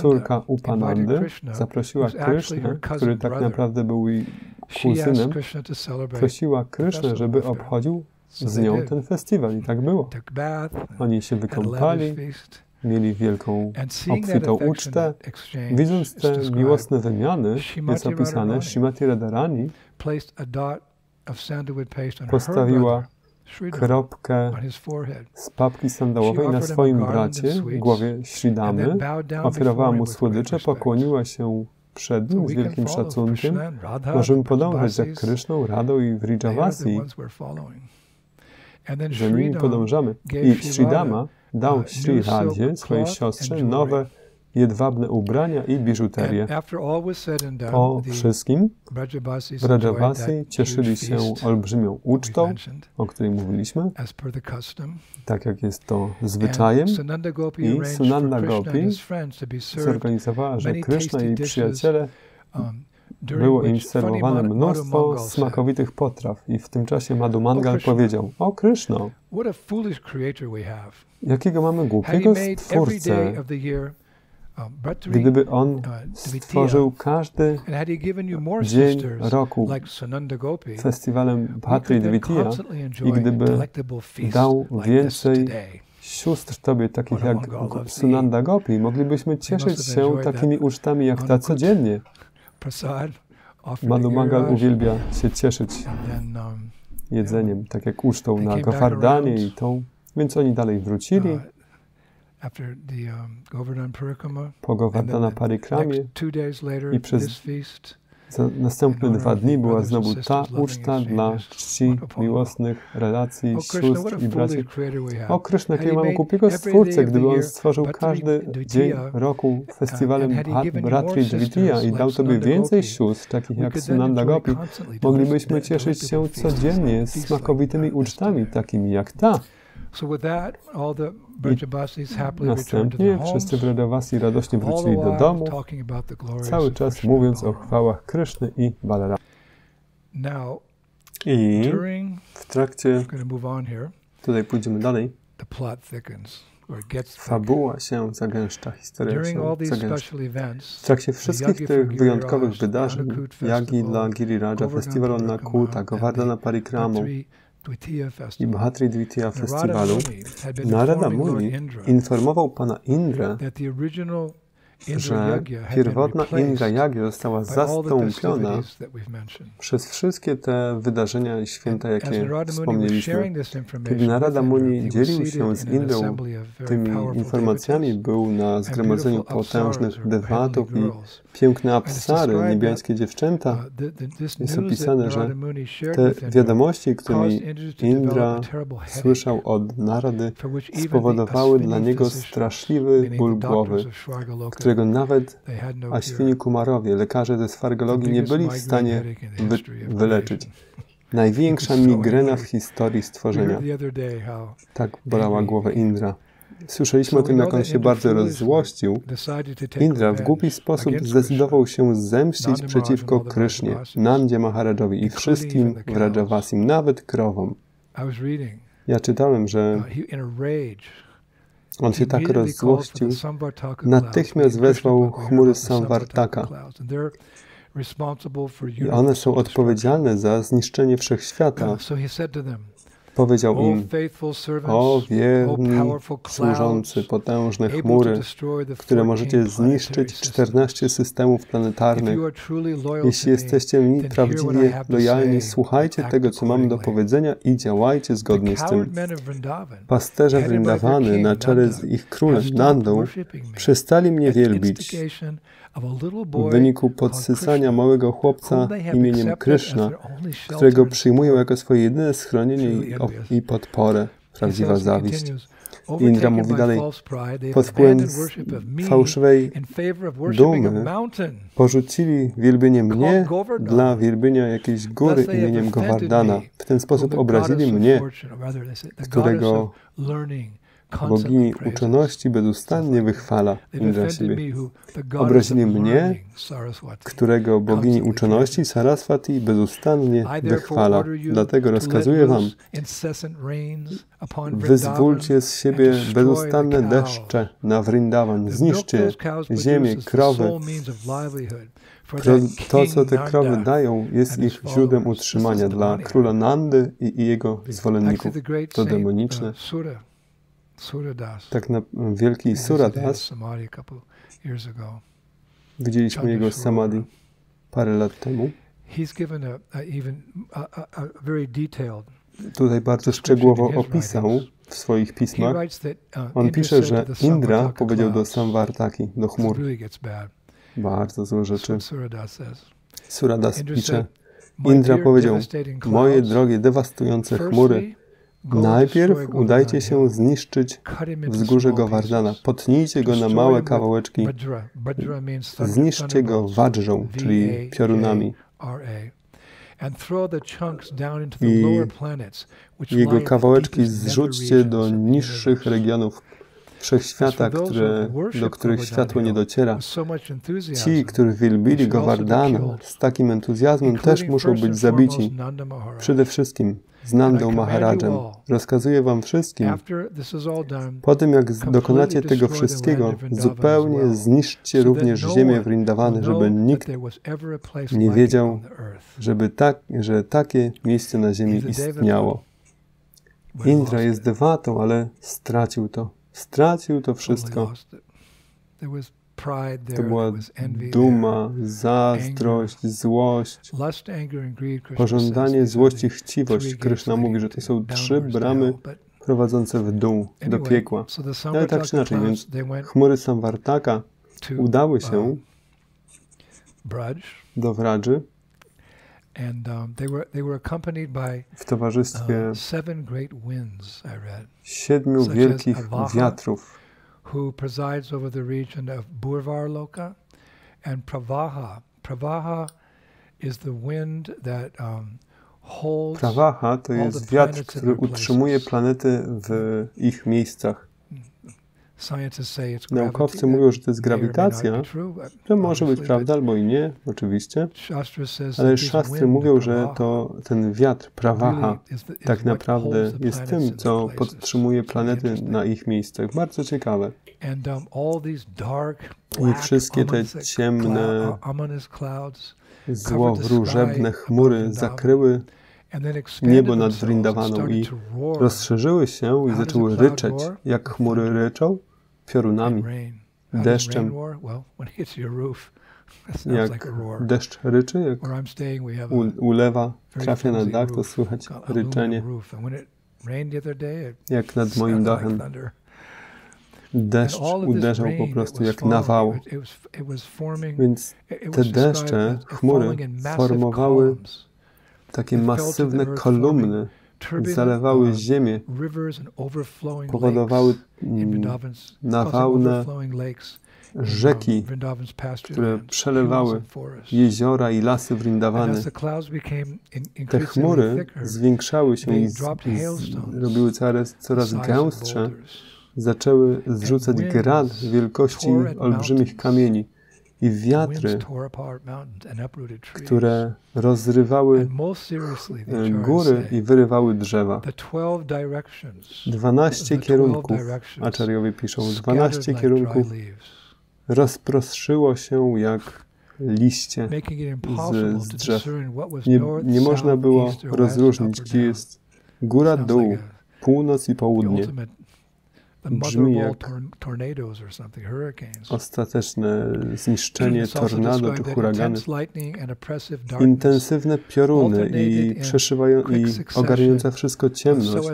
córka Upanandy, zaprosiła Krishnę, który tak naprawdę był jej kuzynem, prosiła Krishnę, żeby obchodził z nią ten festiwal. I tak było. Oni się wykąpali, mieli wielką, obfitą ucztę. Widząc te miłosne wymiany, jest opisane, Shrimati Radharani postawiła kropkę z papki sandałowej na swoim bracie, głowie Śridamy, ofiarowała mu słodycze, pokłoniła się przed nim z wielkim szacunkiem. Możemy podążać za Kryszną, Radą i Vrijavasi, że nimi podążamy. I Sridama dał Sri Radzie, swojej siostrze, nowe jedwabne ubrania i biżuterię. Po wszystkim Brajabasi cieszyli się olbrzymią ucztą, o której mówiliśmy, tak jak jest to zwyczajem. I Sunanda Gopi zorganizowała, że Krishna i jej przyjaciele um, było im serwowane mnóstwo smakowitych potraw. I w tym czasie Madhu Mangal powiedział, o Krishna, jakiego mamy głupiego stwórcę, Gdyby On uh, stworzył każdy dzień roku festiwalem Bhatri Dvitiya i gdyby dał więcej sióstr Tobie, takich jak Sunanda Gopi, moglibyśmy cieszyć się takimi ucztami jak ta codziennie. Manu Mangal uwielbia się cieszyć um, jedzeniem, tak jak ucztą na Gofardanie i tą. Więc oni dalej wrócili. Uh, po Govardhana Parikramie i przez następne dwa dni była znowu ta uczta dla czci miłosnych relacji sióstr i braci. O Kryszna, jakiego mamy głupiego Stwórcę, gdyby On stworzył każdy dzień roku festiwalem Bratri Dvitiya i dał Tobie więcej sióstr, takich jak Sunanda Gopi, moglibyśmy cieszyć się codziennie smakowitymi ucztami, takimi jak ta. I następnie wszyscy Brajavasi radośnie wrócili do domu, cały czas mówiąc o chwałach Kryszny i Balarama. I w trakcie, tutaj pójdziemy dalej, fabuła się zagęszcza, historia się zagęszcza. W trakcie wszystkich tych wyjątkowych wydarzeń, Yagi dla Giriraja, festiwalu Nakuta, Govardhana Parikramu, i Bhatri Dvitiya Festiwalu, Narada Muni informował pana Indra, że pierwotna Indra Yagya została zastąpiona przez wszystkie te wydarzenia i święta, jakie wspomnieliśmy. Kiedy Narada Muni dzielił się z Indrał tymi informacjami, był na zgromadzeniu potężnych dewatów i piękne apsary, niebiańskie dziewczęta. Jest opisane, że te wiadomości, którymi Indra słyszał od Narady, spowodowały dla niego straszliwy ból głowy, który którego nawet no Aświni Kumarowie, lekarze ze sfargologii, nie byli w stanie wy wyleczyć. [LAUGHS] Największa migrena w historii stworzenia. Tak bolała głowę Indra. Słyszeliśmy o tym, jak on się bardzo rozzłościł. Indra w głupi sposób zdecydował się zemścić przeciwko Krysznie, Nandzie Maharajowi i wszystkim Vrajavasim, nawet krowom. Ja czytałem, że on się tak rozzłościł, natychmiast wezwał chmury Samvartaka. I one są odpowiedzialne za zniszczenie wszechświata. Powiedział im, o wierni służący potężne chmury, które możecie zniszczyć 14 systemów planetarnych. Jeśli jesteście mi prawdziwie lojalni, słuchajcie tego, co mam do powiedzenia i działajcie zgodnie z tym. Pasterze Vrindavany na czele z ich królem Nandą przestali mnie wielbić w wyniku podsysania małego chłopca imieniem Kryszna, którego przyjmują jako swoje jedyne schronienie i podporę. Prawdziwa zawiść. Indra mówi dalej, pod wpływem fałszywej dumy porzucili wielbienie mnie dla wielbienia jakiejś góry imieniem Govardhana. W ten sposób obrazili mnie, którego bogini uczoności bezustannie wychwala Indra siebie. Obrazili mnie, którego bogini uczoności Saraswati bezustannie wychwala. Dlatego rozkazuję wam, wyzwólcie z siebie bezustanne deszcze na Vrindavan, zniszczcie ziemię, krowy, to, co te krowy dają, jest ich źródłem utrzymania dla króla Nandy i jego zwolenników. To demoniczne. Tak na wielki Suradas. Widzieliśmy jego samadhi parę lat temu. Tutaj bardzo szczegółowo opisał w swoich pismach. Uh, On pisze, że Indra powiedział do Samvartaki, do chmur. Bardzo złe rzeczy. Suradas pisze, Indra powiedział, moje drogie, dewastujące chmury, Najpierw udajcie się zniszczyć wzgórze Govardhana. Potnijcie go na małe kawałeczki. Zniszczcie go wadżą, czyli piorunami. I jego kawałeczki zrzućcie do niższych regionów wszechświata, które, do których światło nie dociera. Ci, którzy wielbili Govardhana z takim entuzjazmem, też muszą być zabici. Przede wszystkim z Nandą Maharadżem. Rozkazuję wam wszystkim, po tym jak dokonacie tego wszystkiego, zupełnie zniszczcie również ziemię Vrindavany, żeby nikt nie wiedział, żeby tak, że takie miejsce na ziemi istniało. Indra jest dewatą, ale stracił to. Stracił to wszystko. To była duma, zazdrość, złość, pożądanie, złość i chciwość. Krishna mówi, że to są trzy bramy prowadzące w dół, do piekła. Ale tak czy inaczej, więc chmury Samvartaka udały się um, do Wradży. W towarzystwie uh, siedmiu wielkich wiatrów who presides over the region of Burvarloka, and Pravaha. Pravaha is the wind that um, holds Pravaha to jest wiatr, który utrzymuje planety w ich miejscach. Naukowcy mówią, że to jest grawitacja. To może być prawda albo i nie, oczywiście. Ale szastry mówią, że to ten wiatr, prawaha, tak naprawdę jest tym, co podtrzymuje planety na ich miejscach. Bardzo ciekawe. Um, I wszystkie te ciemne, złowróżebne chmury zakryły niebo nad Vrindawaną i rozszerzyły się i zaczęły ryczeć, jak chmury ryczą, piorunami, deszczem. [LAUGHS] [LAUGHS] Jak deszcz ryczy, jak ulewa trafia na dach, to słychać ryczenie. Jak nad moim dachem deszcz uderzał po prostu jak nawał. Więc te deszcze, chmury formowały takie masywne kolumny, zalewały ziemię, powodowały nawałne rzeki, które przelewały jeziora i lasy Vrindavany. Te chmury zwiększały się i, z, i robiły coraz, coraz gęstsze, zaczęły zrzucać grad wielkości olbrzymich kamieni i wiatry, które rozrywały e, góry i wyrywały drzewa. Dwanaście kierunków, Acharyowie piszą, dwanaście kierunków rozproszyło się jak liście z, z drzew. Nie, nie można było rozróżnić, gdzie jest góra, dół, północ i południe. Brzmi jak ostateczne zniszczenie tornado czy huragany. Intensywne pioruny i, przeszywają, i ogarniająca wszystko ciemność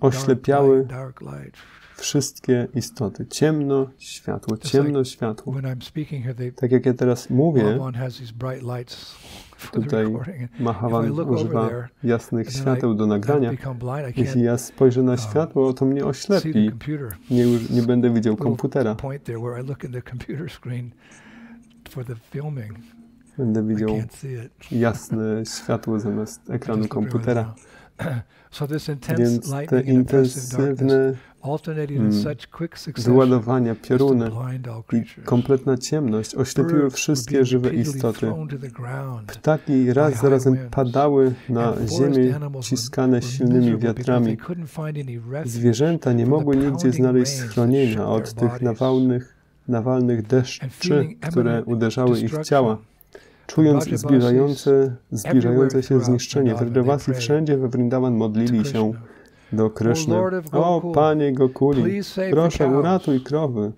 oślepiały wszystkie istoty. Ciemno, światło, ciemno, światło. Tak jak ja teraz mówię, tutaj Mahavan używa jasnych świateł do nagrania. Jeśli ja spojrzę na światło, to mnie oślepi. Nie, nie będę widział komputera. Będę widział jasne światło zamiast [LAUGHS] ekranu komputera. [CLEARS THROAT] Więc te intensywne wyładowania, mm, pioruny i kompletna ciemność oślepiły wszystkie żywe istoty. Ptaki raz za razem padały na ziemię, ciskane silnymi wiatrami. Zwierzęta nie mogły nigdzie znaleźć schronienia od tych nawalnych, nawalnych deszczy, które uderzały ich w ciała czując zbliżające, zbliżające się zniszczenie. W wszędzie we Vrindavan modlili się do Kryszny. O, Panie Gokuli, proszę uratuj krowy.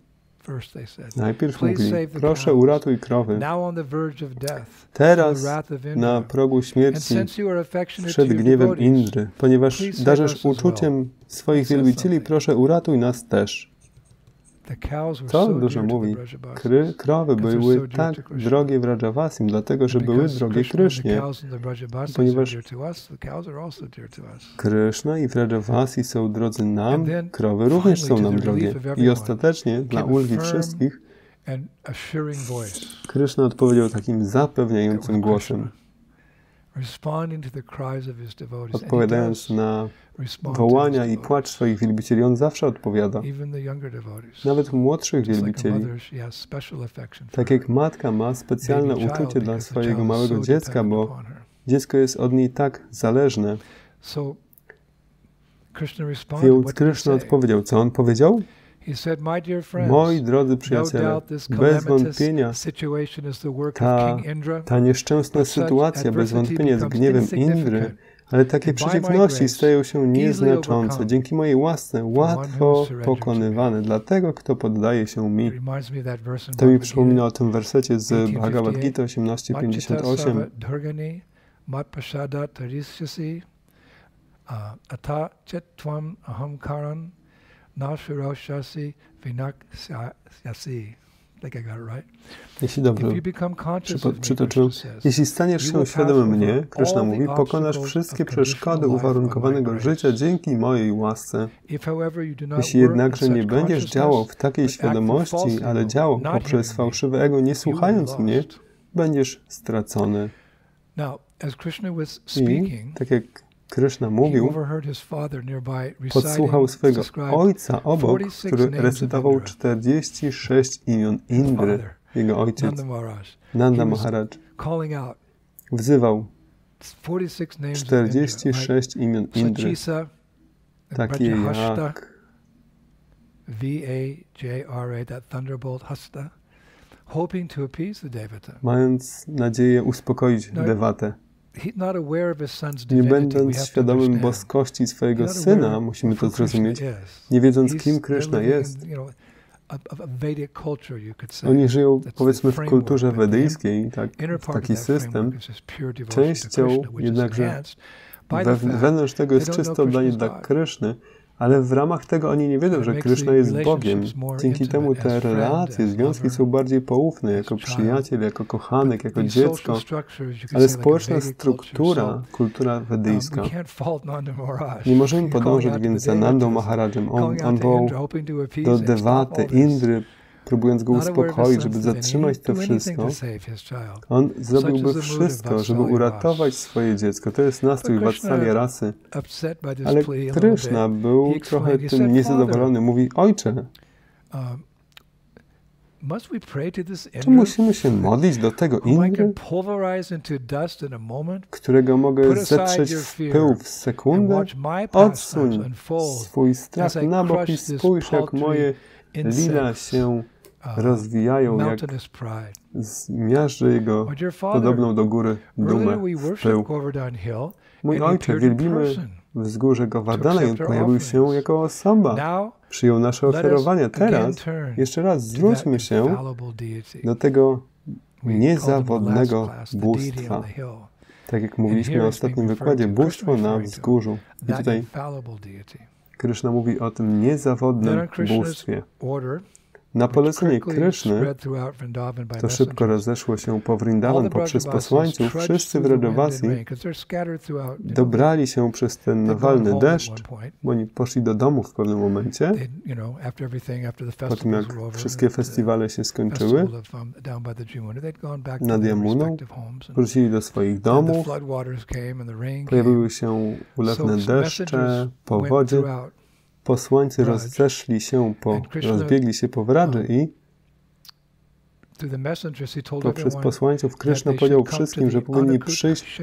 Najpierw mówili, proszę uratuj krowy. Teraz na progu śmierci przed gniewem Indry, ponieważ darzysz uczuciem swoich wielbicieli, proszę uratuj nas też. To dużo mówi. Kry, krowy były tak drogie w Rajavasim, dlatego że były drogie Krysznie. Ponieważ Kryszna i w Rajavasi są drodzy nam, krowy również są nam drogie. I ostatecznie dla ulgi wszystkich Kryszna odpowiedział takim zapewniającym głosem odpowiadając na wołania i płacz swoich wielbicieli, on zawsze odpowiada. Nawet młodszych wielbicieli. Tak jak matka ma specjalne uczucie dla swojego małego dziecka, bo dziecko jest od niej tak zależne. Więc Krishna odpowiedział. Co on powiedział? Moi drodzy no przyjaciele, bez wątpienia ta, ta nieszczęsna sytuacja bez wątpienia jest gniewem Indry, ale takie przeciwności stają się nieznaczące. Dzięki mojej łasce łatwo pokonywane dla tego, kto poddaje się mi. To mi przypomina o tym wersecie z Bhagavad Gita 1858. Ata chetvam ahamkaran Nashuroshasi Vinakyasi. Jeśli dobrze przytoczył, jeśli staniesz się świadomym mnie, Krishna mówi, pokonasz wszystkie przeszkody uwarunkowanego życia dzięki mojej łasce. Jeśli jednakże nie będziesz działał w takiej świadomości, ale działał poprzez fałszywe ego, nie słuchając mnie, będziesz stracony. I tak jak Krishna mówił, podsłuchał swojego ojca obok, który recytował 46 imion Indry, jego ojciec, Nanda Maharaj. Wzywał 46 imion Indry, takie jak V-A-J-R-A, that thunderbolt hasta, hoping to appease the devata. Mając nadzieję uspokoić dewatę. Nie będąc świadomym boskości swojego syna, musimy to zrozumieć, nie wiedząc, kim Krishna jest. Oni żyją, powiedzmy, w kulturze wedyjskiej, tak, taki system. Częścią jednakże wewnątrz tego jest czyste oddanie dla Kryszny, ale w ramach tego oni nie wiedzą, że Krishna jest Bogiem. Dzięki temu te relacje, związki są bardziej poufne, jako przyjaciel, jako kochanek, jako dziecko. Ale społeczna struktura, kultura wedyjska, nie możemy podążać więc za Nandą Maharajem. On, on wołał do Dewaty, Indry, próbując go uspokoić, żeby zatrzymać to wszystko, on zrobiłby wszystko, żeby uratować swoje dziecko. To jest nastrój Vatsalya rasy. Ale Krishna był trochę tym niezadowolony. Mówi, ojcze, um, czy musimy się modlić do tego Indry, którego mogę zetrzeć w pył w sekundę? Odsuń swój strach na bok i spójrz, jak moje lila się rozwijają, jak zmiażdży jego podobną do góry dumę w pył. Mój ojcze, wielbimy wzgórze Govardhana i on pojawił się jako osoba. Przyjął nasze ofiarowania. Teraz jeszcze raz zwróćmy się do tego niezawodnego bóstwa. Tak jak mówiliśmy w ostatnim wykładzie, bóstwo na wzgórzu. I tutaj Krishna mówi o tym niezawodnym bóstwie. Na polecenie Kryszny to szybko rozeszło się po Vrindavan poprzez posłańców. Wszyscy w Rajavasi dobrali się przez ten nawalny deszcz, bo oni poszli do domu w pewnym momencie, po tym jak wszystkie festiwale się skończyły um, nad Yamuną, wrócili do swoich domów, pojawiły się ulewne deszcze, powodzie, posłańcy rozeszli się po, rozbiegli się po Wradży i poprzez posłańców Krishna powiedział wszystkim, że powinni przyjść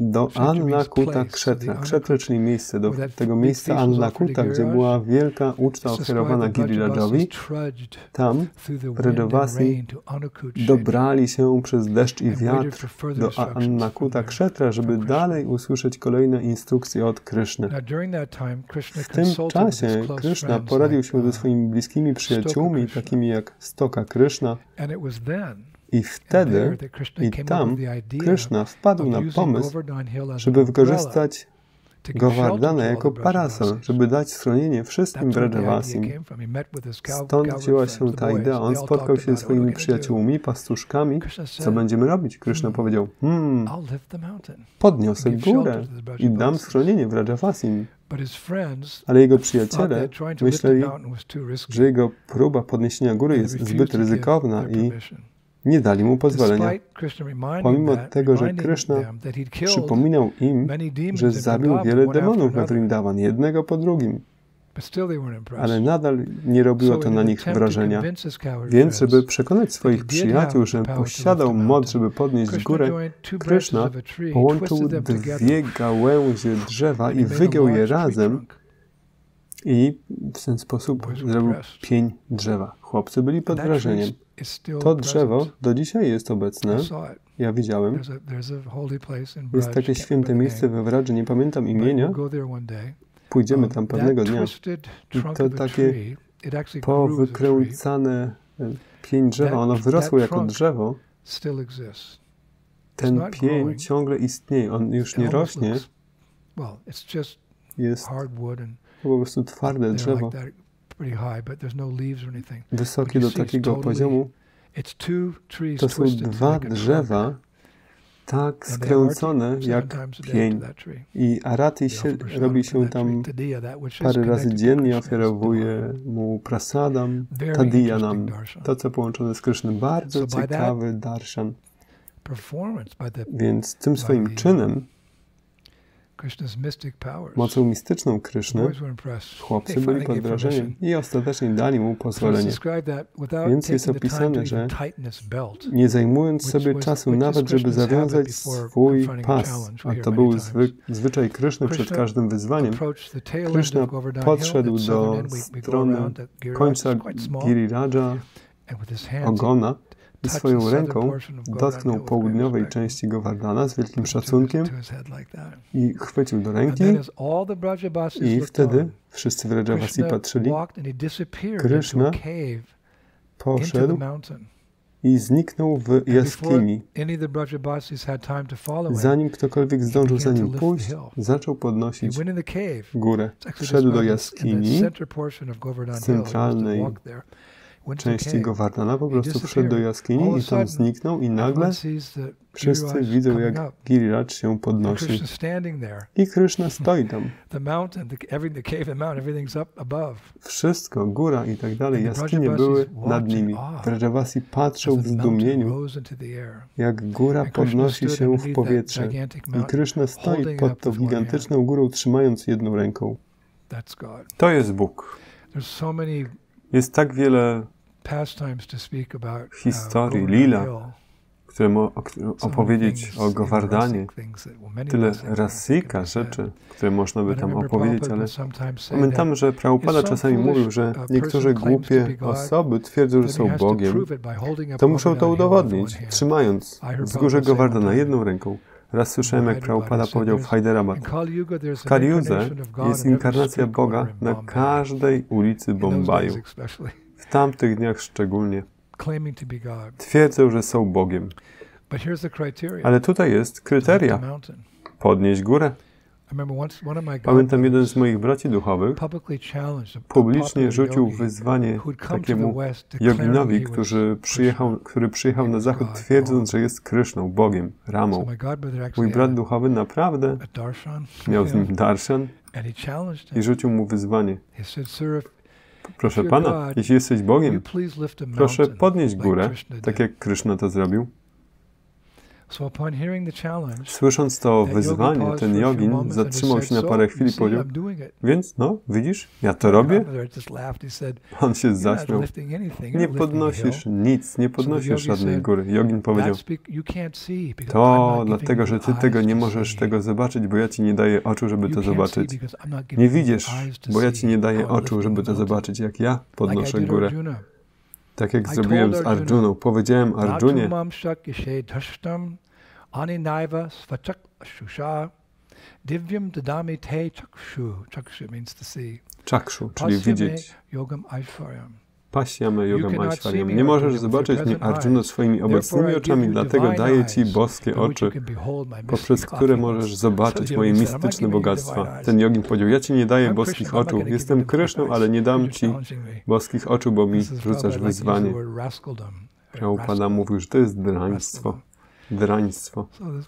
do Annakuta Kshetra. Kshetra, czyli miejsce, do tego miejsca Annakuta, gdzie była wielka uczta ofiarowana Girirajowi. Tam Rajavasi dobrali się przez deszcz i wiatr do Annakuta Kshetra, żeby dalej usłyszeć kolejne instrukcje od Kryszny. W tym czasie Kryszna poradził się ze swoimi bliskimi przyjaciółmi, takimi jak Stoka Kryszna, i wtedy i tam Krishna wpadł na pomysł, żeby wykorzystać Govardhana jako parasol, żeby dać schronienie wszystkim Vrajavasim. Stąd wzięła się ta idea. On spotkał się ze swoimi przyjaciółmi, pastuszkami. Co będziemy robić? Krishna powiedział, hmm, podniosę górę i dam schronienie Vrajavasim. Ale jego przyjaciele myśleli, że jego próba podniesienia góry jest zbyt ryzykowna i nie dali mu pozwolenia. Pomimo tego, że Krishna przypominał im, że zabił wiele demonów we Vrindavan, jednego po drugim. Ale nadal nie robiło to na nich wrażenia. Więc, żeby przekonać swoich przyjaciół, że posiadał moc, żeby podnieść górę, Krishna połączył dwie gałęzie drzewa i wygiął je razem i w ten sposób zrobił pień drzewa. Chłopcy byli pod wrażeniem. To drzewo do dzisiaj jest obecne. Ja widziałem. Jest takie święte miejsce we Wradży, nie pamiętam imienia. Pójdziemy um, tam pewnego dnia. I to takie powykręcane e, pień drzewa, ono wyrosło jako drzewo. Ten pień ciągle istnieje, on już nie rośnie. Jest po prostu twarde drzewo wysokie do takiego poziomu. To są dwa drzewa, tak skręcone jak pień. I Arati się, robi się tam parę razy dziennie, ofiarowuje mu prasadam, tadiyanam, to co połączone z Krysznem. Bardzo ciekawy darshan. Więc tym swoim czynem Mocą mistyczną Kryszny. Chłopcy byli pod wrażeniem i ostatecznie dali mu pozwolenie. Więc jest opisane, że nie zajmując sobie czasu nawet, żeby zawiązać swój pas, a to był zwy, zwyczaj Kryszny przed każdym wyzwaniem, Kryszna podszedł do strony końca Giriraja, ogona, i swoją ręką dotknął południowej części Govardhana z wielkim szacunkiem i chwycił do ręki i wtedy wszyscy w Rajavasi patrzyli. Krishna poszedł i zniknł w jaskini. Zanim ktokolwiek zdążył za nim pójść, zaczął podnosić górę. Wszedł do jaskini. centralnej części Govardhana po prostu wszedł do jaskini i tam zniknął i nagle wszyscy widzą, jak Giriraj się podnosi. I Krishna stoi tam. [LAUGHS] Wszystko, góra i tak dalej, jaskinie były nad nimi. Vrajavasi patrzył w zdumieniu, jak góra podnosi się w powietrze. I Krishna stoi pod tą gigantyczną górą, trzymając jedną ręką. To jest Bóg. Jest tak wiele historii, lila, które opowiedzieć o Govardanie, tyle rasika rzeczy, które można by tam opowiedzieć, ale pamiętam, że Prabhupada czasami mówił, że niektóre głupie osoby twierdzą, że są Bogiem, to muszą to udowodnić, trzymając wzgórze Govardhana jedną ręką. Raz słyszałem, jak Prabhupada powiedział w Hyderabad. W Kaliudze jest inkarnacja Boga na każdej ulicy Bombaju. W tamtych dniach szczególnie. Twierdzą, że są Bogiem. Ale tutaj jest kryteria. Podnieść górę. Pamiętam, jeden z moich braci duchowych publicznie rzucił wyzwanie takiemu joginowi, który przyjechał, który przyjechał na zachód twierdząc, że jest Kryszną, Bogiem, Ramą. Mój brat duchowy naprawdę miał z nim [LAUGHS] darshan i rzucił mu wyzwanie. Proszę Pana, jeśli jesteś Bogiem, proszę podnieść górę, tak jak Kryszna to zrobił. Słysząc to wyzwanie, ten jogin zatrzymał się na parę chwil i powiedział, więc no, widzisz, ja to robię. [LAUGHS] On się zaśmiał. Nie podnosisz nic, nie podnosisz żadnej góry. Jogin powiedział, to dlatego, że ty tego nie możesz tego zobaczyć, bo ja ci nie daję oczu, żeby to zobaczyć. Nie widzisz, bo ja ci nie daję oczu, żeby to zobaczyć, jak ja podnoszę górę. Tak jak zrobiłem z Arjuną. Powiedziałem Arjunie, Aninaiva svachakshusha divyam dadami te chakshu. Chakshu means to see. Chakshu, czyli widzieć. Yogam aishvaryam. Pasyamy yogam aishvaryam. Nie możesz zobaczyć mnie Arjuna swoimi obecnymi oczami, dlatego daję Ci boskie oczy, poprzez które możesz zobaczyć moje mistyczne bogactwa. Ten jogin powiedział, ja Ci nie daję boskich oczu, jestem Kryszną, ale nie dam Ci boskich oczu, bo mi rzucasz wyzwanie. Prabhupada mówił, że to jest draństwo draństwo. Uh,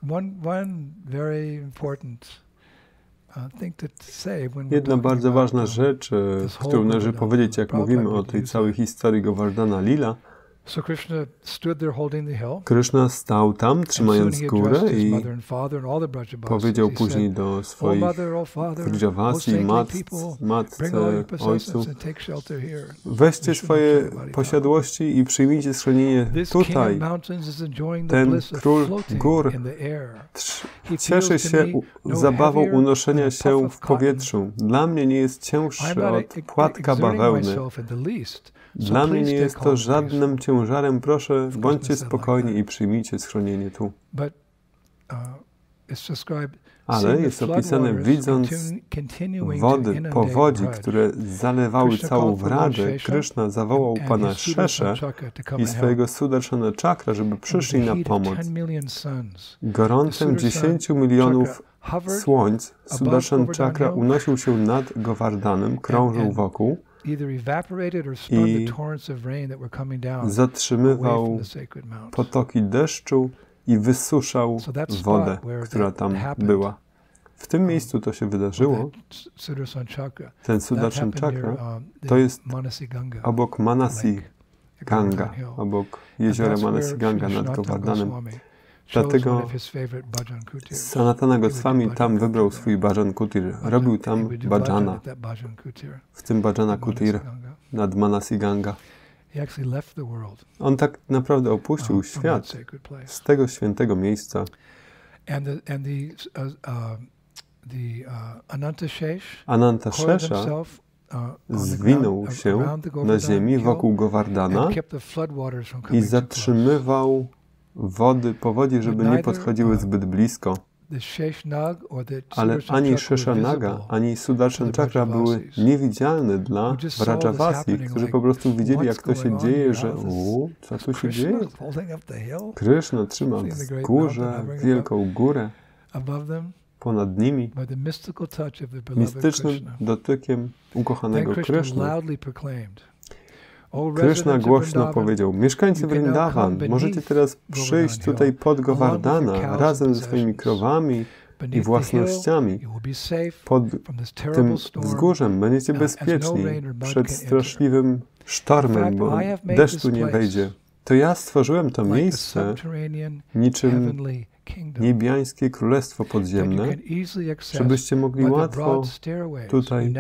Jedna bardzo ważna rzecz, którą należy powiedzieć, jak mówimy o tej całej historii Govardhana Lila, Krishna stał tam, trzymając górę i powiedział później do swoich Vrijavasi, matce, ojcu, weźcie swoje posiadłości i przyjmijcie schronienie tutaj. Ten król gór cieszy się zabawą unoszenia się w powietrzu. Dla mnie nie jest cięższy od płatka bawełny. Dla mnie nie jest to żadnym ciężarem. Proszę, bądźcie spokojni i przyjmijcie schronienie tu. Ale jest opisane, widząc wody, powodzi, które zalewały całą wradę, Krishna zawołał Pana Szesze i swojego Sudarshana Chakra, żeby przyszli na pomoc. Gorącym 10 milionów słońc Sudarshan Chakra unosił się nad Govardhanem, krążył wokół, i zatrzymywał potoki deszczu i wysuszał wodę, która tam była. W tym um, miejscu to się wydarzyło. Ten Sudarshan Chakra um, to jest obok Manasi Ganga, obok jeziora Manasi Ganga nad Govardhanem. Dlatego Sanatana Goswami tam wybrał swój Bhajan Kutir. Robił tam bhajana, w tym bhajana Kutir nad Manasiganga. On tak naprawdę opuścił uh, świat z tego świętego miejsca. Ananta Shesha zwinął się na ziemi wokół Govardhana i zatrzymywał wody, powodzi, żeby nie podchodziły zbyt blisko. Ale ani Sheshanaga, ani Sudarshan Chakra były niewidzialne dla Vrajavasi, którzy po prostu widzieli, jak to się dzieje, że u, co tu się dzieje? Krishna trzyma w górze wielką górę ponad nimi, mistycznym dotykiem ukochanego Krishna. Krishna głośno powiedział, mieszkańcy Vrindavan, możecie teraz przyjść tutaj pod Govardhana razem ze swoimi krowami i własnościami. Pod tym wzgórzem będziecie bezpieczni przed straszliwym sztormem, bo deszcz tu nie wejdzie. To ja stworzyłem to miejsce niczym niebiańskie królestwo podziemne, żebyście mogli łatwo tutaj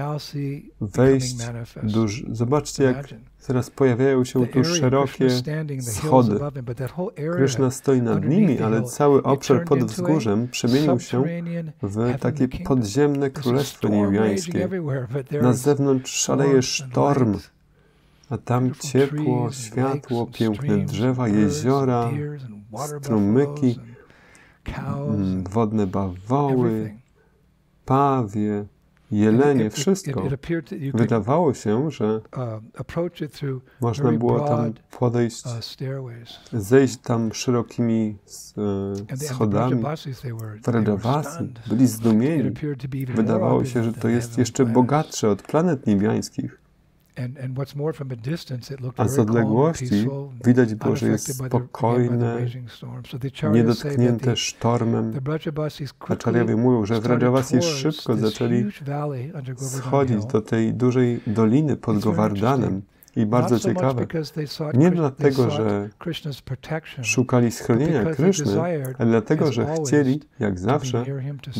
wejść. Duż... Zobaczcie, jak Teraz pojawiają się tu szerokie schody. Krishna stoi nad nimi, ale cały obszar pod wzgórzem przemienił się w takie podziemne królestwo niebiańskie. Na zewnątrz szaleje sztorm, a tam ciepło, światło, piękne drzewa, jeziora, strumyki, mm, wodne bawoły, pawie, jelenie, wszystko. Wydawało się, że uh, można było tam podejść, uh, zejść tam szerokimi e, schodami. Vrajavasi byli zdumieni. Wydawało się, że to jest jeszcze bogatsze od planet niebiańskich. A z odległości widać było, że jest spokojne, niedotknięte sztormem. Acharyawie mówią, że w Rajavasi szybko zaczęli schodzić do tej dużej doliny pod Gowardanem. I bardzo ciekawe, nie dlatego, że szukali schronienia Kryszny, ale dlatego, że chcieli, jak zawsze,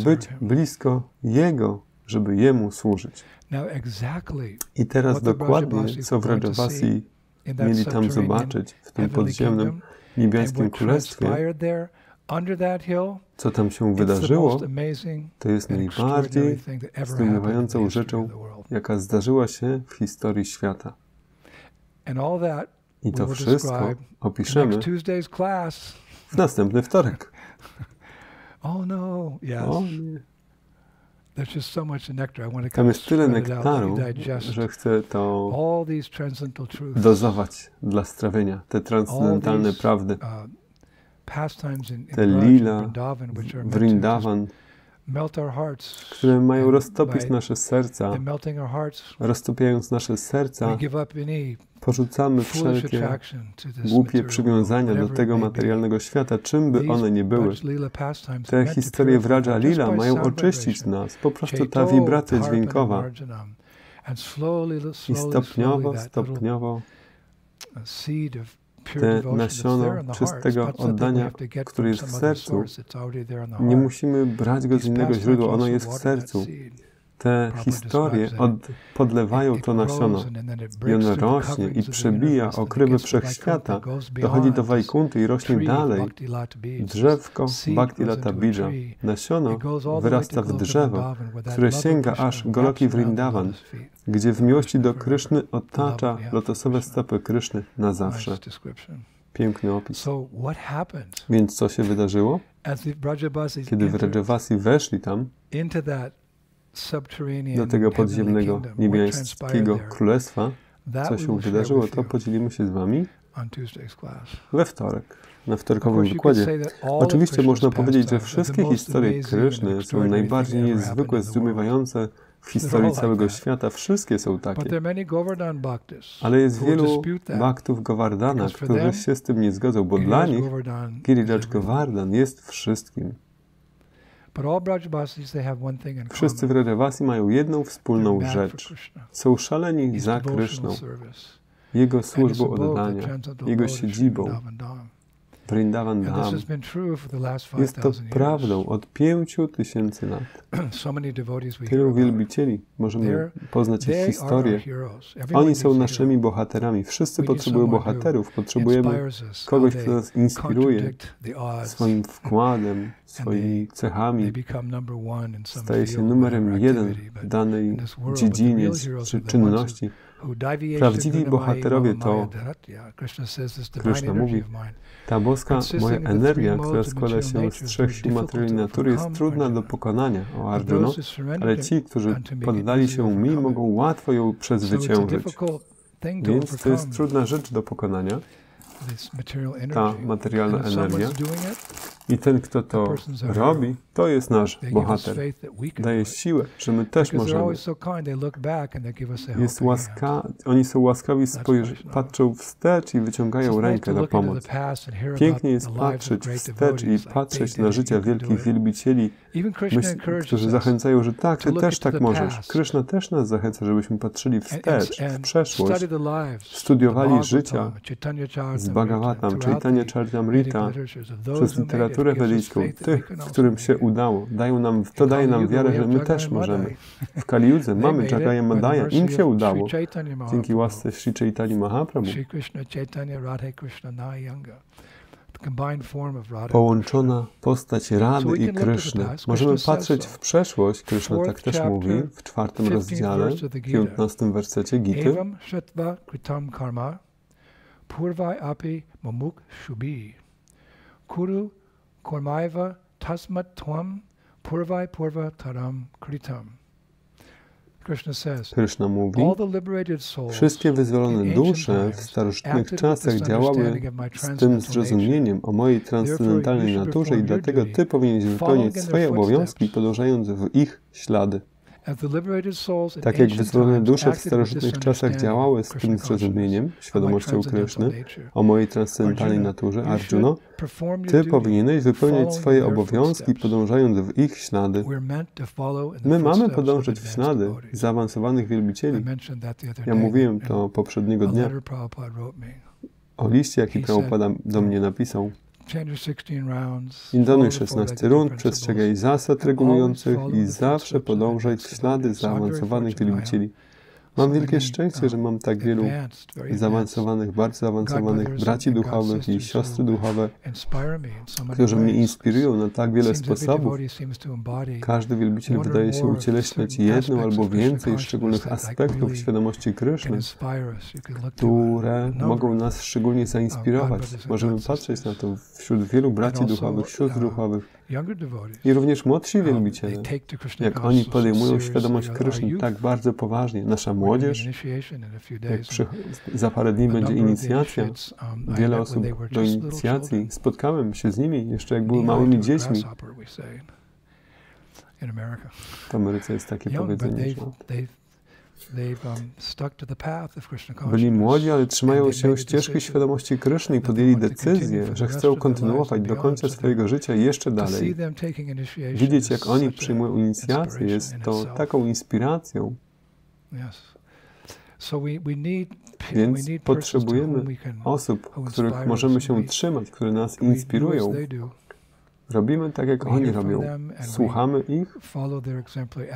być blisko Jego, żeby Jemu służyć. I teraz dokładnie, co w Rajavasi mieli tam zobaczyć w tym podziemnym niebiańskim królestwie, co tam się wydarzyło, to jest najbardziej zdumiewającą rzeczą, jaka zdarzyła się w historii świata. I to wszystko opiszemy w następny wtorek. [LAUGHS] Oh no, yes. O nie. Tam jest tyle nektaru, że chcę to dozować dla strawienia, te transcendentalne prawdy. Uh, te lila, Vrindavan, które mają roztopić nasze serca, roztopiając nasze serca, porzucamy wszelkie głupie przywiązania do tego materialnego świata, czym by one nie były. Te historie w Raja Lila mają oczyścić nas, po prostu ta wibracja dźwiękowa. I stopniowo, stopniowo te nasiona czystego oddania, które jest w sercu, nie musimy brać go z innego źródła, ono jest w sercu. Te historie od, podlewają to nasiono. i ono rośnie i przebija okrywy wszechświata, dochodzi do Wajkunty i rośnie dalej. Drzewko Bhakti Lata Bija, nasiono wyrasta w drzewo, które sięga aż Goloki Vrindavan, gdzie w miłości do Kryszny otacza lotosowe stopy Kryszny na zawsze. Piękny opis. Więc co się wydarzyło? Kiedy Vrajavasi weszli tam, do tego podziemnego niebiańskiego królestwa, co się wydarzyło, to podzielimy się z Wami we wtorek, na wtorkowym wykładzie. Oczywiście można powiedzieć, że wszystkie historie Kryszny są najbardziej niezwykłe, zdumiewające w historii całego świata. Wszystkie są takie. Ale jest wielu baktów Govardhana, którzy się z tym nie zgodzą, bo dla nich Giriraj Govardhan jest wszystkim. Wszyscy w Rajavasi mają jedną wspólną rzecz. Są szaleni za Kryszną, Jego służbą oddania, Jego siedzibą. Vrindavan Dham. Jest to prawdą od pięciu tysięcy lat. [CLEARS THROAT] Tylu wielbicieli możemy poznać ich historię. Oni są naszymi bohaterami. Wszyscy potrzebują bohaterów. Potrzebujemy kogoś, kto nas inspiruje swoim [LAUGHS] wkładem, swoimi cechami. Staje się numerem jeden w danej dziedzinie czy czynności. Prawdziwi bohaterowie to, Krishna mówi, ta boska moja energia, która składa się z trzech sił materialnej natury, jest trudna do pokonania, o Arjuno, ale ci, którzy poddali się mi, mogą łatwo ją przezwyciężyć. Więc to jest trudna rzecz do pokonania, ta materialna energia. I ten, kto to robi, to jest nasz bohater. Daje siłę, że my też możemy. Jest łaska... Oni są łaskawi, patrzą wstecz i wyciągają rękę na pomoc. Pięknie jest patrzeć wstecz i patrzeć na życie wielkich wielbicieli, myśl, którzy zachęcają, że tak, ty też tak możesz. Krishna też nas zachęca, żebyśmy patrzyli wstecz, w przeszłość, studiowali życia z Bhagavatam, Chaitanya Charitamrita, przez literaturę wedyjską, tych, w którym się udało. Dają nam, to daje nam wiarę, że my też możemy. W Kaliudze mamy Jagaya Madaya, im się udało. Dzięki łasce Sri Chaitanya Mahaprabhu. Połączona postać Rady i Kryszny. Możemy patrzeć w przeszłość, Kryszna tak też mówi, w czwartym rozdziale, w piętnastym wersecie Gity. Purvai api mamuk shubi. Kuru kormaiva tasmat tvam purvai purva taram kritam. Krishna mówi, wszystkie wyzwolone dusze w starożytnych czasach działały z tym zrozumieniem o mojej transcendentalnej naturze i dlatego Ty powinieneś wypełniać swoje obowiązki, podążając w ich ślady. Tak jak wyzwolone dusze w starożytnych czasach działały z tym zrozumieniem, świadomością Kryszny, o mojej transcendentalnej naturze, Arjuno, Ty powinieneś wypełniać swoje obowiązki, podążając w ich ślady. My mamy podążać w ślady zaawansowanych wielbicieli. Ja mówiłem to poprzedniego dnia. o liście, jaki Prabhupada do mnie napisał. Indonuj 16 rund, przestrzegaj zasad regulujących i zawsze podążaj w ślady zaawansowanych wielbicieli. Mam wielkie szczęście, że mam tak wielu zaawansowanych, bardzo zaawansowanych braci duchowych i siostry duchowe, którzy mnie inspirują na tak wiele sposobów. Każdy wielbiciel wydaje się ucieleśniać jedną albo więcej szczególnych aspektów świadomości Kryszny, które mogą nas szczególnie zainspirować. Możemy patrzeć na to wśród wielu braci duchowych, sióstr duchowych, i również młodsi wielbiciele, jak oni podejmują świadomość Kryszny tak bardzo poważnie. Nasza młodzież, jak przy, za parę dni będzie inicjacja, um, wiele osób do inicjacji, spotkałem się z nimi jeszcze jak były małymi dziećmi. W Ameryce jest takie powiedzenie, że Um, Byli młodzi, ale trzymają się ścieżki świadomości Kryszny i podjęli decyzję, że chcą kontynuować do końca swojego życia jeszcze dalej. Widzieć, jak oni przyjmują inicjację, jest to taką inspiracją. Więc potrzebujemy osób, których możemy się trzymać, które nas inspirują. Robimy tak, jak oni robią. Słuchamy ich,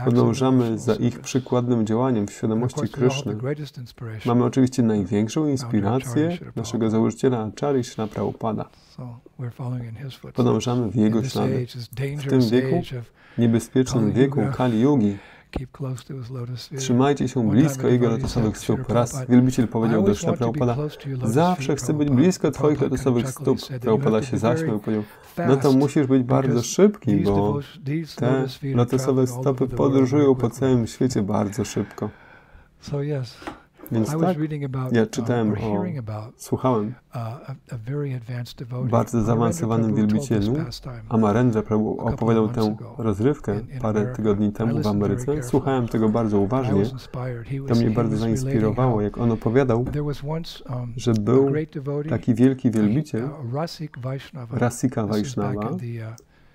podążamy za ich przykładnym działaniem w świadomości Kryszny. Mamy oczywiście największą inspirację naszego założyciela Achari Shra Prabhupada. Podążamy w jego ślady. W tym wieku, niebezpiecznym wieku Kali Yugi, Trzymajcie się blisko Jego lotosowych stóp. Raz wielbiciel powiedział do Szla Prabhupada, zawsze chcę być blisko Twoich lotosowych stóp. Prabhupada się zaśmiał i powiedział, no to musisz być bardzo szybki, bo te lotosowe stopy podróżują po całym świecie bardzo szybko. Więc tak, ja uh, czytałem o, słuchałem bardzo zaawansowanym wielbicielu. Amarendra Prabhu opowiadał tę rozrywkę parę tygodni temu w Ameryce. Słuchałem tego bardzo uważnie. To mnie bardzo zainspirowało, jak on opowiadał, um, że był taki wielki wielbiciel, uh, Rasika Vaishnava,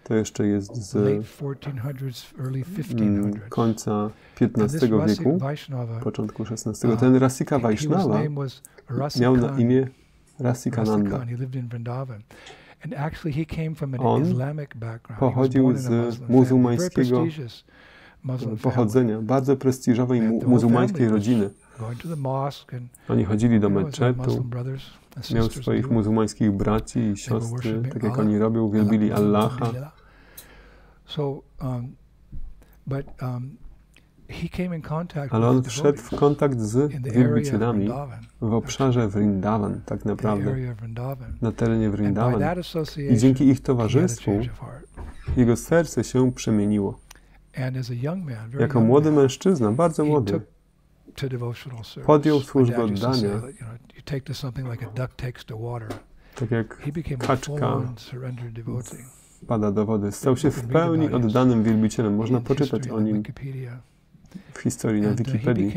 to jeszcze jest z mm, końca XV wieku, początku XVI. Uh, Ten Rasika Vaishnava miał na imię Rasikananda. On pochodził z muzułmańskiego pochodzenia, bardzo prestiżowej mu muzułmańskiej rodziny. Oni chodzili do meczetu, miał swoich muzułmańskich braci i siostry, tak jak oni robią, wielbili Allaha. Ale on wszedł w kontakt z wielbicielami w obszarze Vrindavan, tak naprawdę, na terenie Vrindavan. I dzięki ich towarzystwu jego serce się przemieniło. Jako młody mężczyzna, bardzo młody, podjął służbę oddania, tak jak kaczka pada do wody. Stał się w pełni oddanym wielbicielem. Można poczytać o nim w historii na Wikipedii.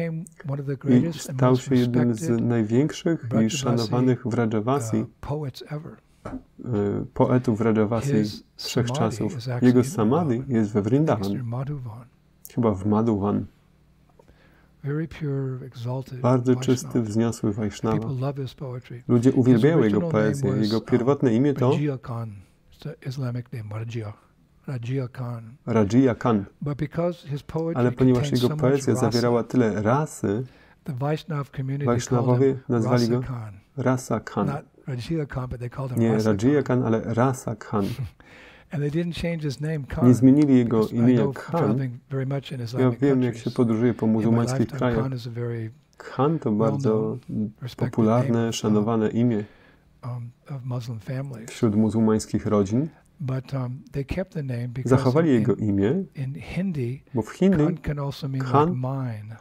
I stał się jednym z największych i szanowanych w Rajavasi uh, y, poetów Rajavasi wszechczasów. Jego samadhi jest we Vrindavan, chyba w Madhuvan. Bardzo czysty, wzniosły Vaishnava. Ludzie uwielbiają jego poezję. Jego pierwotne imię to Rajia. Khan. Ale ponieważ jego poezja zawierała tyle rasy, Vaishnawowie nazwali go Rasa Khan. Nie Rajia Khan, ale Rasa Khan. [LAUGHS] Nie zmienili jego imienia Khan. Ja wiem, jak się podróżuje po muzułmańskich krajach. Khan to bardzo popularne, szanowane imię um, wśród muzułmańskich rodzin. Zachowali jego imię, bo w Hindi Khan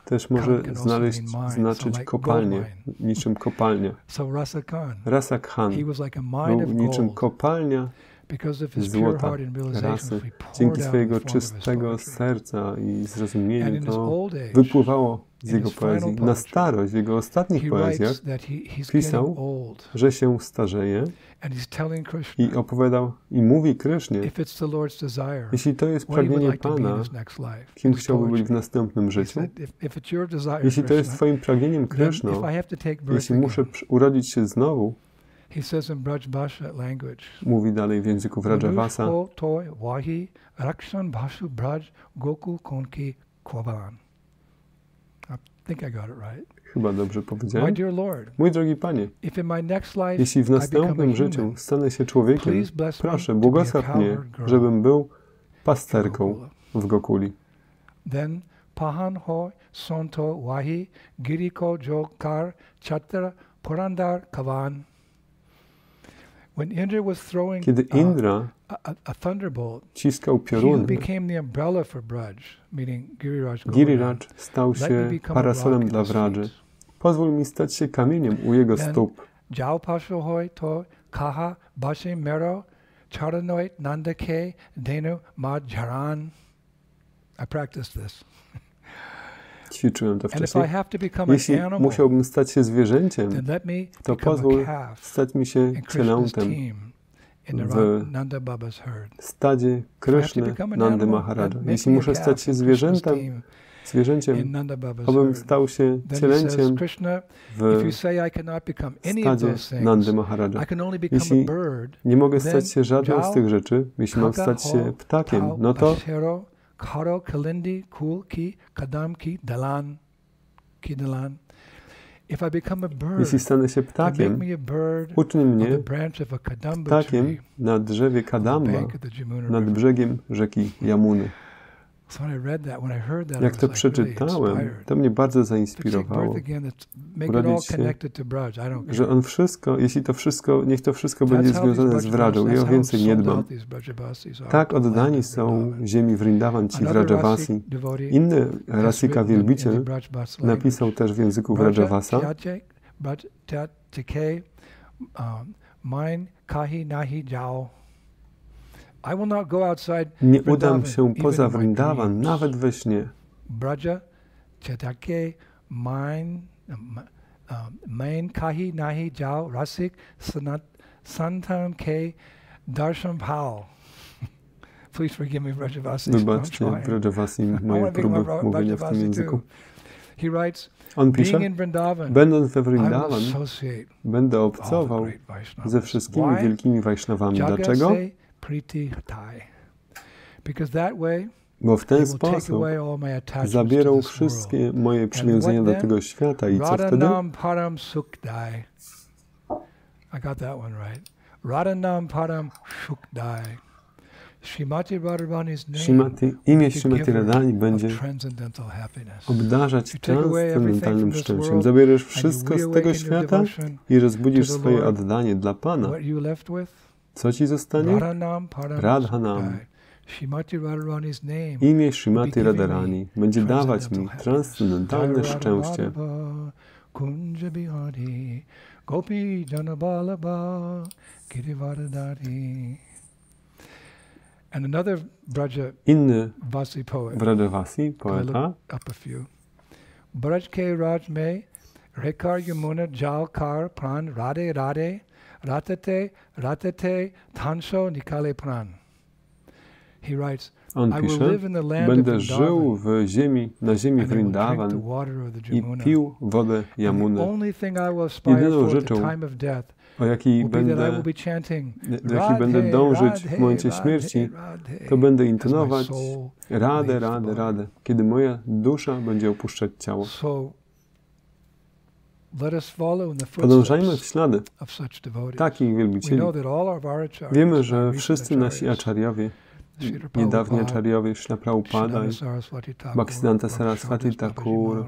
też może znaleźć, znaczyć kopalnię, niczym kopalnia. Rasa Khan był niczym kopalnia złota rasy. Dzięki swojego czystego serca i zrozumienia to wypływało z jego poezji. Na starość, w jego ostatnich poezjach pisał, że się starzeje i opowiadał i mówi Krysznie, jeśli to jest pragnienie Pana, kim chciałby być w następnym życiu? Jeśli to jest Twoim pragnieniem Kryszno, jeśli muszę urodzić się znowu, He says in Braj Bhasha language. Mówi dalej w języku Vrajavasa. toy wahi rakshan bhashu braj gokul konki kwaban. I think I got it right. Chyba dobrze powiedziałem. My dear Lord, Mój drogi Panie, if in my next life jeśli w następnym życiu stanę się człowiekiem, proszę, błogosław mnie, żebym był pasterką w Gokuli. Then pahan ho sonto wahi giriko jokar chatra porandar kavan. Kiedy Indra ciskał pioruny, Giriraj stał się parasolem dla Vraży. Pozwól mi stać się kamieniem u jego stóp. kaha bashe mero charanoit nandake denu ma jaran. I practiced this. Ćwiczyłem to wcześniej. Jeśli musiałbym stać się zwierzęciem, to pozwól stać mi się księlątem w stadzie Kryszny Nandy Maharaja. Jeśli muszę stać się zwierzętem, zwierzęciem, abym stał się cielęciem w stadzie Nandy Maharaja. Jeśli nie mogę stać się żadną z tych rzeczy, jeśli mam stać się ptakiem, no to Kharo Kalindi Kul Ki Kadam Ki Dalan Ki Dalan. If I become a bird, Jeśli stanę się ptakiem, uczyń mnie ptakiem na drzewie Kadamba nad brzegiem rzeki Yamuny. Jak to przeczytałem, to mnie bardzo zainspirowało. Urodzić się, że on wszystko, jeśli to wszystko, niech to wszystko będzie związane z Wrażą. Ja o więcej nie dbam. Tak oddani są ziemi Vrindavan ci Vrajavasi. Inny Rasika wielbiciel napisał też w języku Vrajavasa Mine kahi nahi jao nie udam się poza Vrindavan, nawet we śnie. Braja, Chetake, Main, Main Kahi Nahi Jao, Rasik, Santam Ke, Darshan Pao. [LAUGHS] Please forgive me. Wybaczcie, Vrajavasi, [LAUGHS] moje próby mówienia w tym języku. He writes, on pisze, będąc we Vrindavan, będę obcował ze wszystkimi wielkimi Wajsznawami. Dlaczego? Priti Hatai. Because that way bo w ten sposób zabierał wszystkie moje przywiązania do tego świata i co wtedy? I got that one right. Radhanam Param Shukdai. Shrimati Radharani's name imię Shrimati Radhani będzie obdarzać transcendentalnym szczęściem. Zabierzesz wszystko z tego świata i rozbudzisz swoje oddanie dla Pana. Co ci zostanie? Radhanam. Imię Shrimati Radharani będzie dawać mi transcendentalne szczęście. Gopi Janabalaba Girivardari. And another Braja Inny Vasi poet, Vrajavasi poeta, up a few. Braj ke Raj me Rekar Yamuna Jal Kar Pran Radhe Radhe Ratate, ratate, tansho nikale pran. He writes, on pisze, będę żył w ziemi, na ziemi Vrindavan i pił wodę Yamuny. Jedyną rzeczą, o jaki będę, do jaki będę dążyć w momencie śmierci, to będę intonować radę, radę, radę, kiedy moja dusza będzie opuszczać ciało. Podążajmy w ślady. takich wielbicieli. Wiemy, że wszyscy nasi aczariowie, niedawni aczariowie Śla Prabhupada i Bhaktivedanta Saraswati Thakur,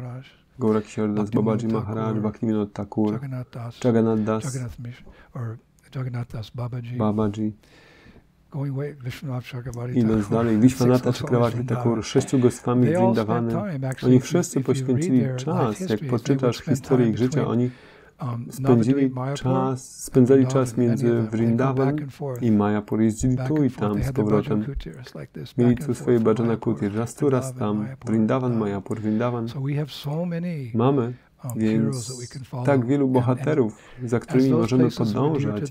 Gaura Kishordas Babaji Maharaj, Bhaktivinoda Thakur, Jagannath Das, Babaji, Idąc [LAUGHS] dalej, Vishwanatha Chakravarti Thakur, sześciu Goswami Vrindawanem, oni wszyscy poświęcili czas, jak poczytasz historię ich życia, oni Um, spędzili czas, spędzali czas między Vrindavan i Mayapur. Jeździli tu i tam z powrotem. Mieli tu swoje bhajana kutir, raz tu, raz tam. Vrindavan, Mayapur, Vrindavan. Mamy więc tak wielu bohaterów, za którymi możemy podążać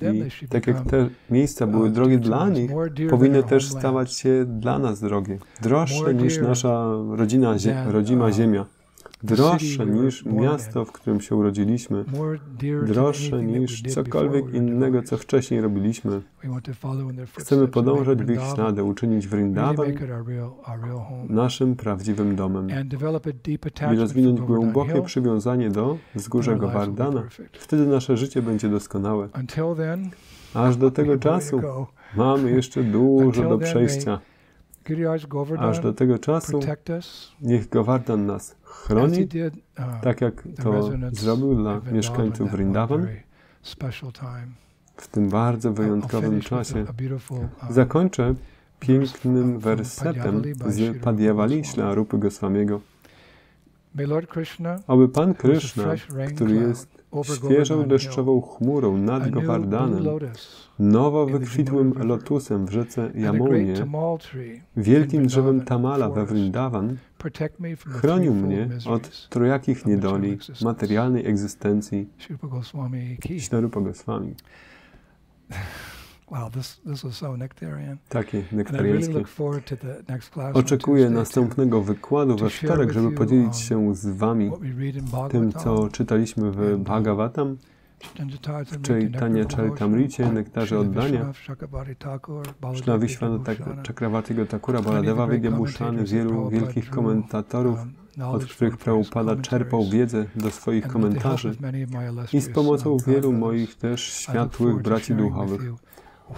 i tak jak te miejsca były uh, drogie dla nich, powinny też stawać się dla nas drogie. Droższe niż nasza rodzina, rodzima ziemia droższe niż miasto, w którym się urodziliśmy, droższe niż cokolwiek innego, co wcześniej robiliśmy. Chcemy podążać w ich ślady, uczynić Vrindavan naszym prawdziwym domem. I rozwinąć głębokie przywiązanie do wzgórza Govardhana. Wtedy nasze życie będzie doskonałe. Aż do tego czasu mamy jeszcze dużo do przejścia. Aż do tego czasu niech Govardhan nas chroni, uh, tak jak to zrobił dla mieszkańców Vrindavan w tym bardzo wyjątkowym czasie. Uh, Zakończę pięknym wersetem z Padyavali Śla Rupy Goswamiego. Aby Pan Krishna, który jest świeżą deszczową chmurą nad Gowardanem, nowo wykwitłym lotusem w rzece Jamunie, wielkim drzewem Tamala we Vrindavan, chronił mnie od trojakich niedoli materialnej egzystencji Śnarupa Goswami. [LAUGHS] Wow, this, this was so nectarian. Takie nektariańskie. Oczekuję następnego wykładu we wtorek, żeby podzielić się z Wami tym, co czytaliśmy w Bhagavatam, w Chaitanya Charitamricie, Nektarze Oddania, Szla Vishwana Chakravartigo Thakura, Baladeva Vidyabhushany, wielu wielkich komentatorów, od których Prabhupada czerpał wiedzę do swoich komentarzy i z pomocą wielu moich też światłych braci duchowych.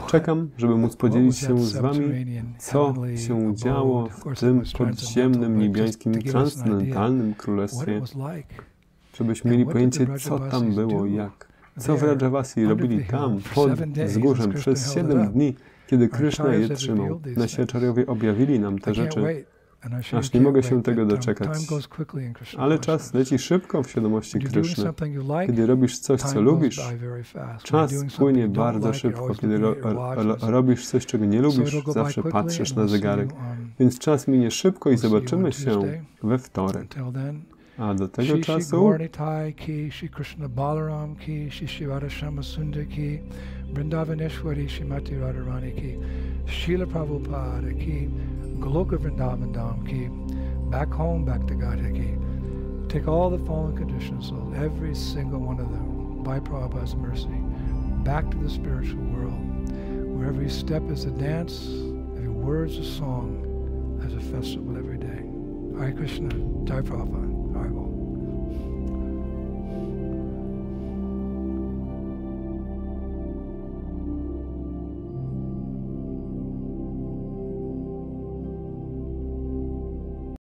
Czekam, żeby móc podzielić się z Wami, co się działo w tym podziemnym, niebiańskim, transcendentalnym królestwie, żebyśmy mieli pojęcie, co tam było, jak. Co w Rajavasi robili tam, pod wzgórzem, przez siedem dni, kiedy Krishna je trzymał. Nasi objawili nam te rzeczy. Aż nie mogę się tego doczekać. Ale czas leci szybko w świadomości Kryszny. Kiedy robisz coś, co lubisz, czas płynie bardzo szybko. Kiedy ro, ro, robisz coś, czego nie lubisz, zawsze patrzysz na zegarek. Więc czas minie szybko i zobaczymy się we wtorek. A do tego czasu Vrindavaneshwari Shrimati Radharani ki Srila Prabhupada ki Goloka Vrindavan Dham ki back home, back to Godhead ki take all the fallen conditions, so every single one of them, by Prabhupada's mercy, back to the spiritual world, where every step is a dance, every word is a song, as a festival every day. Hare Krishna, Jai Prabhupada.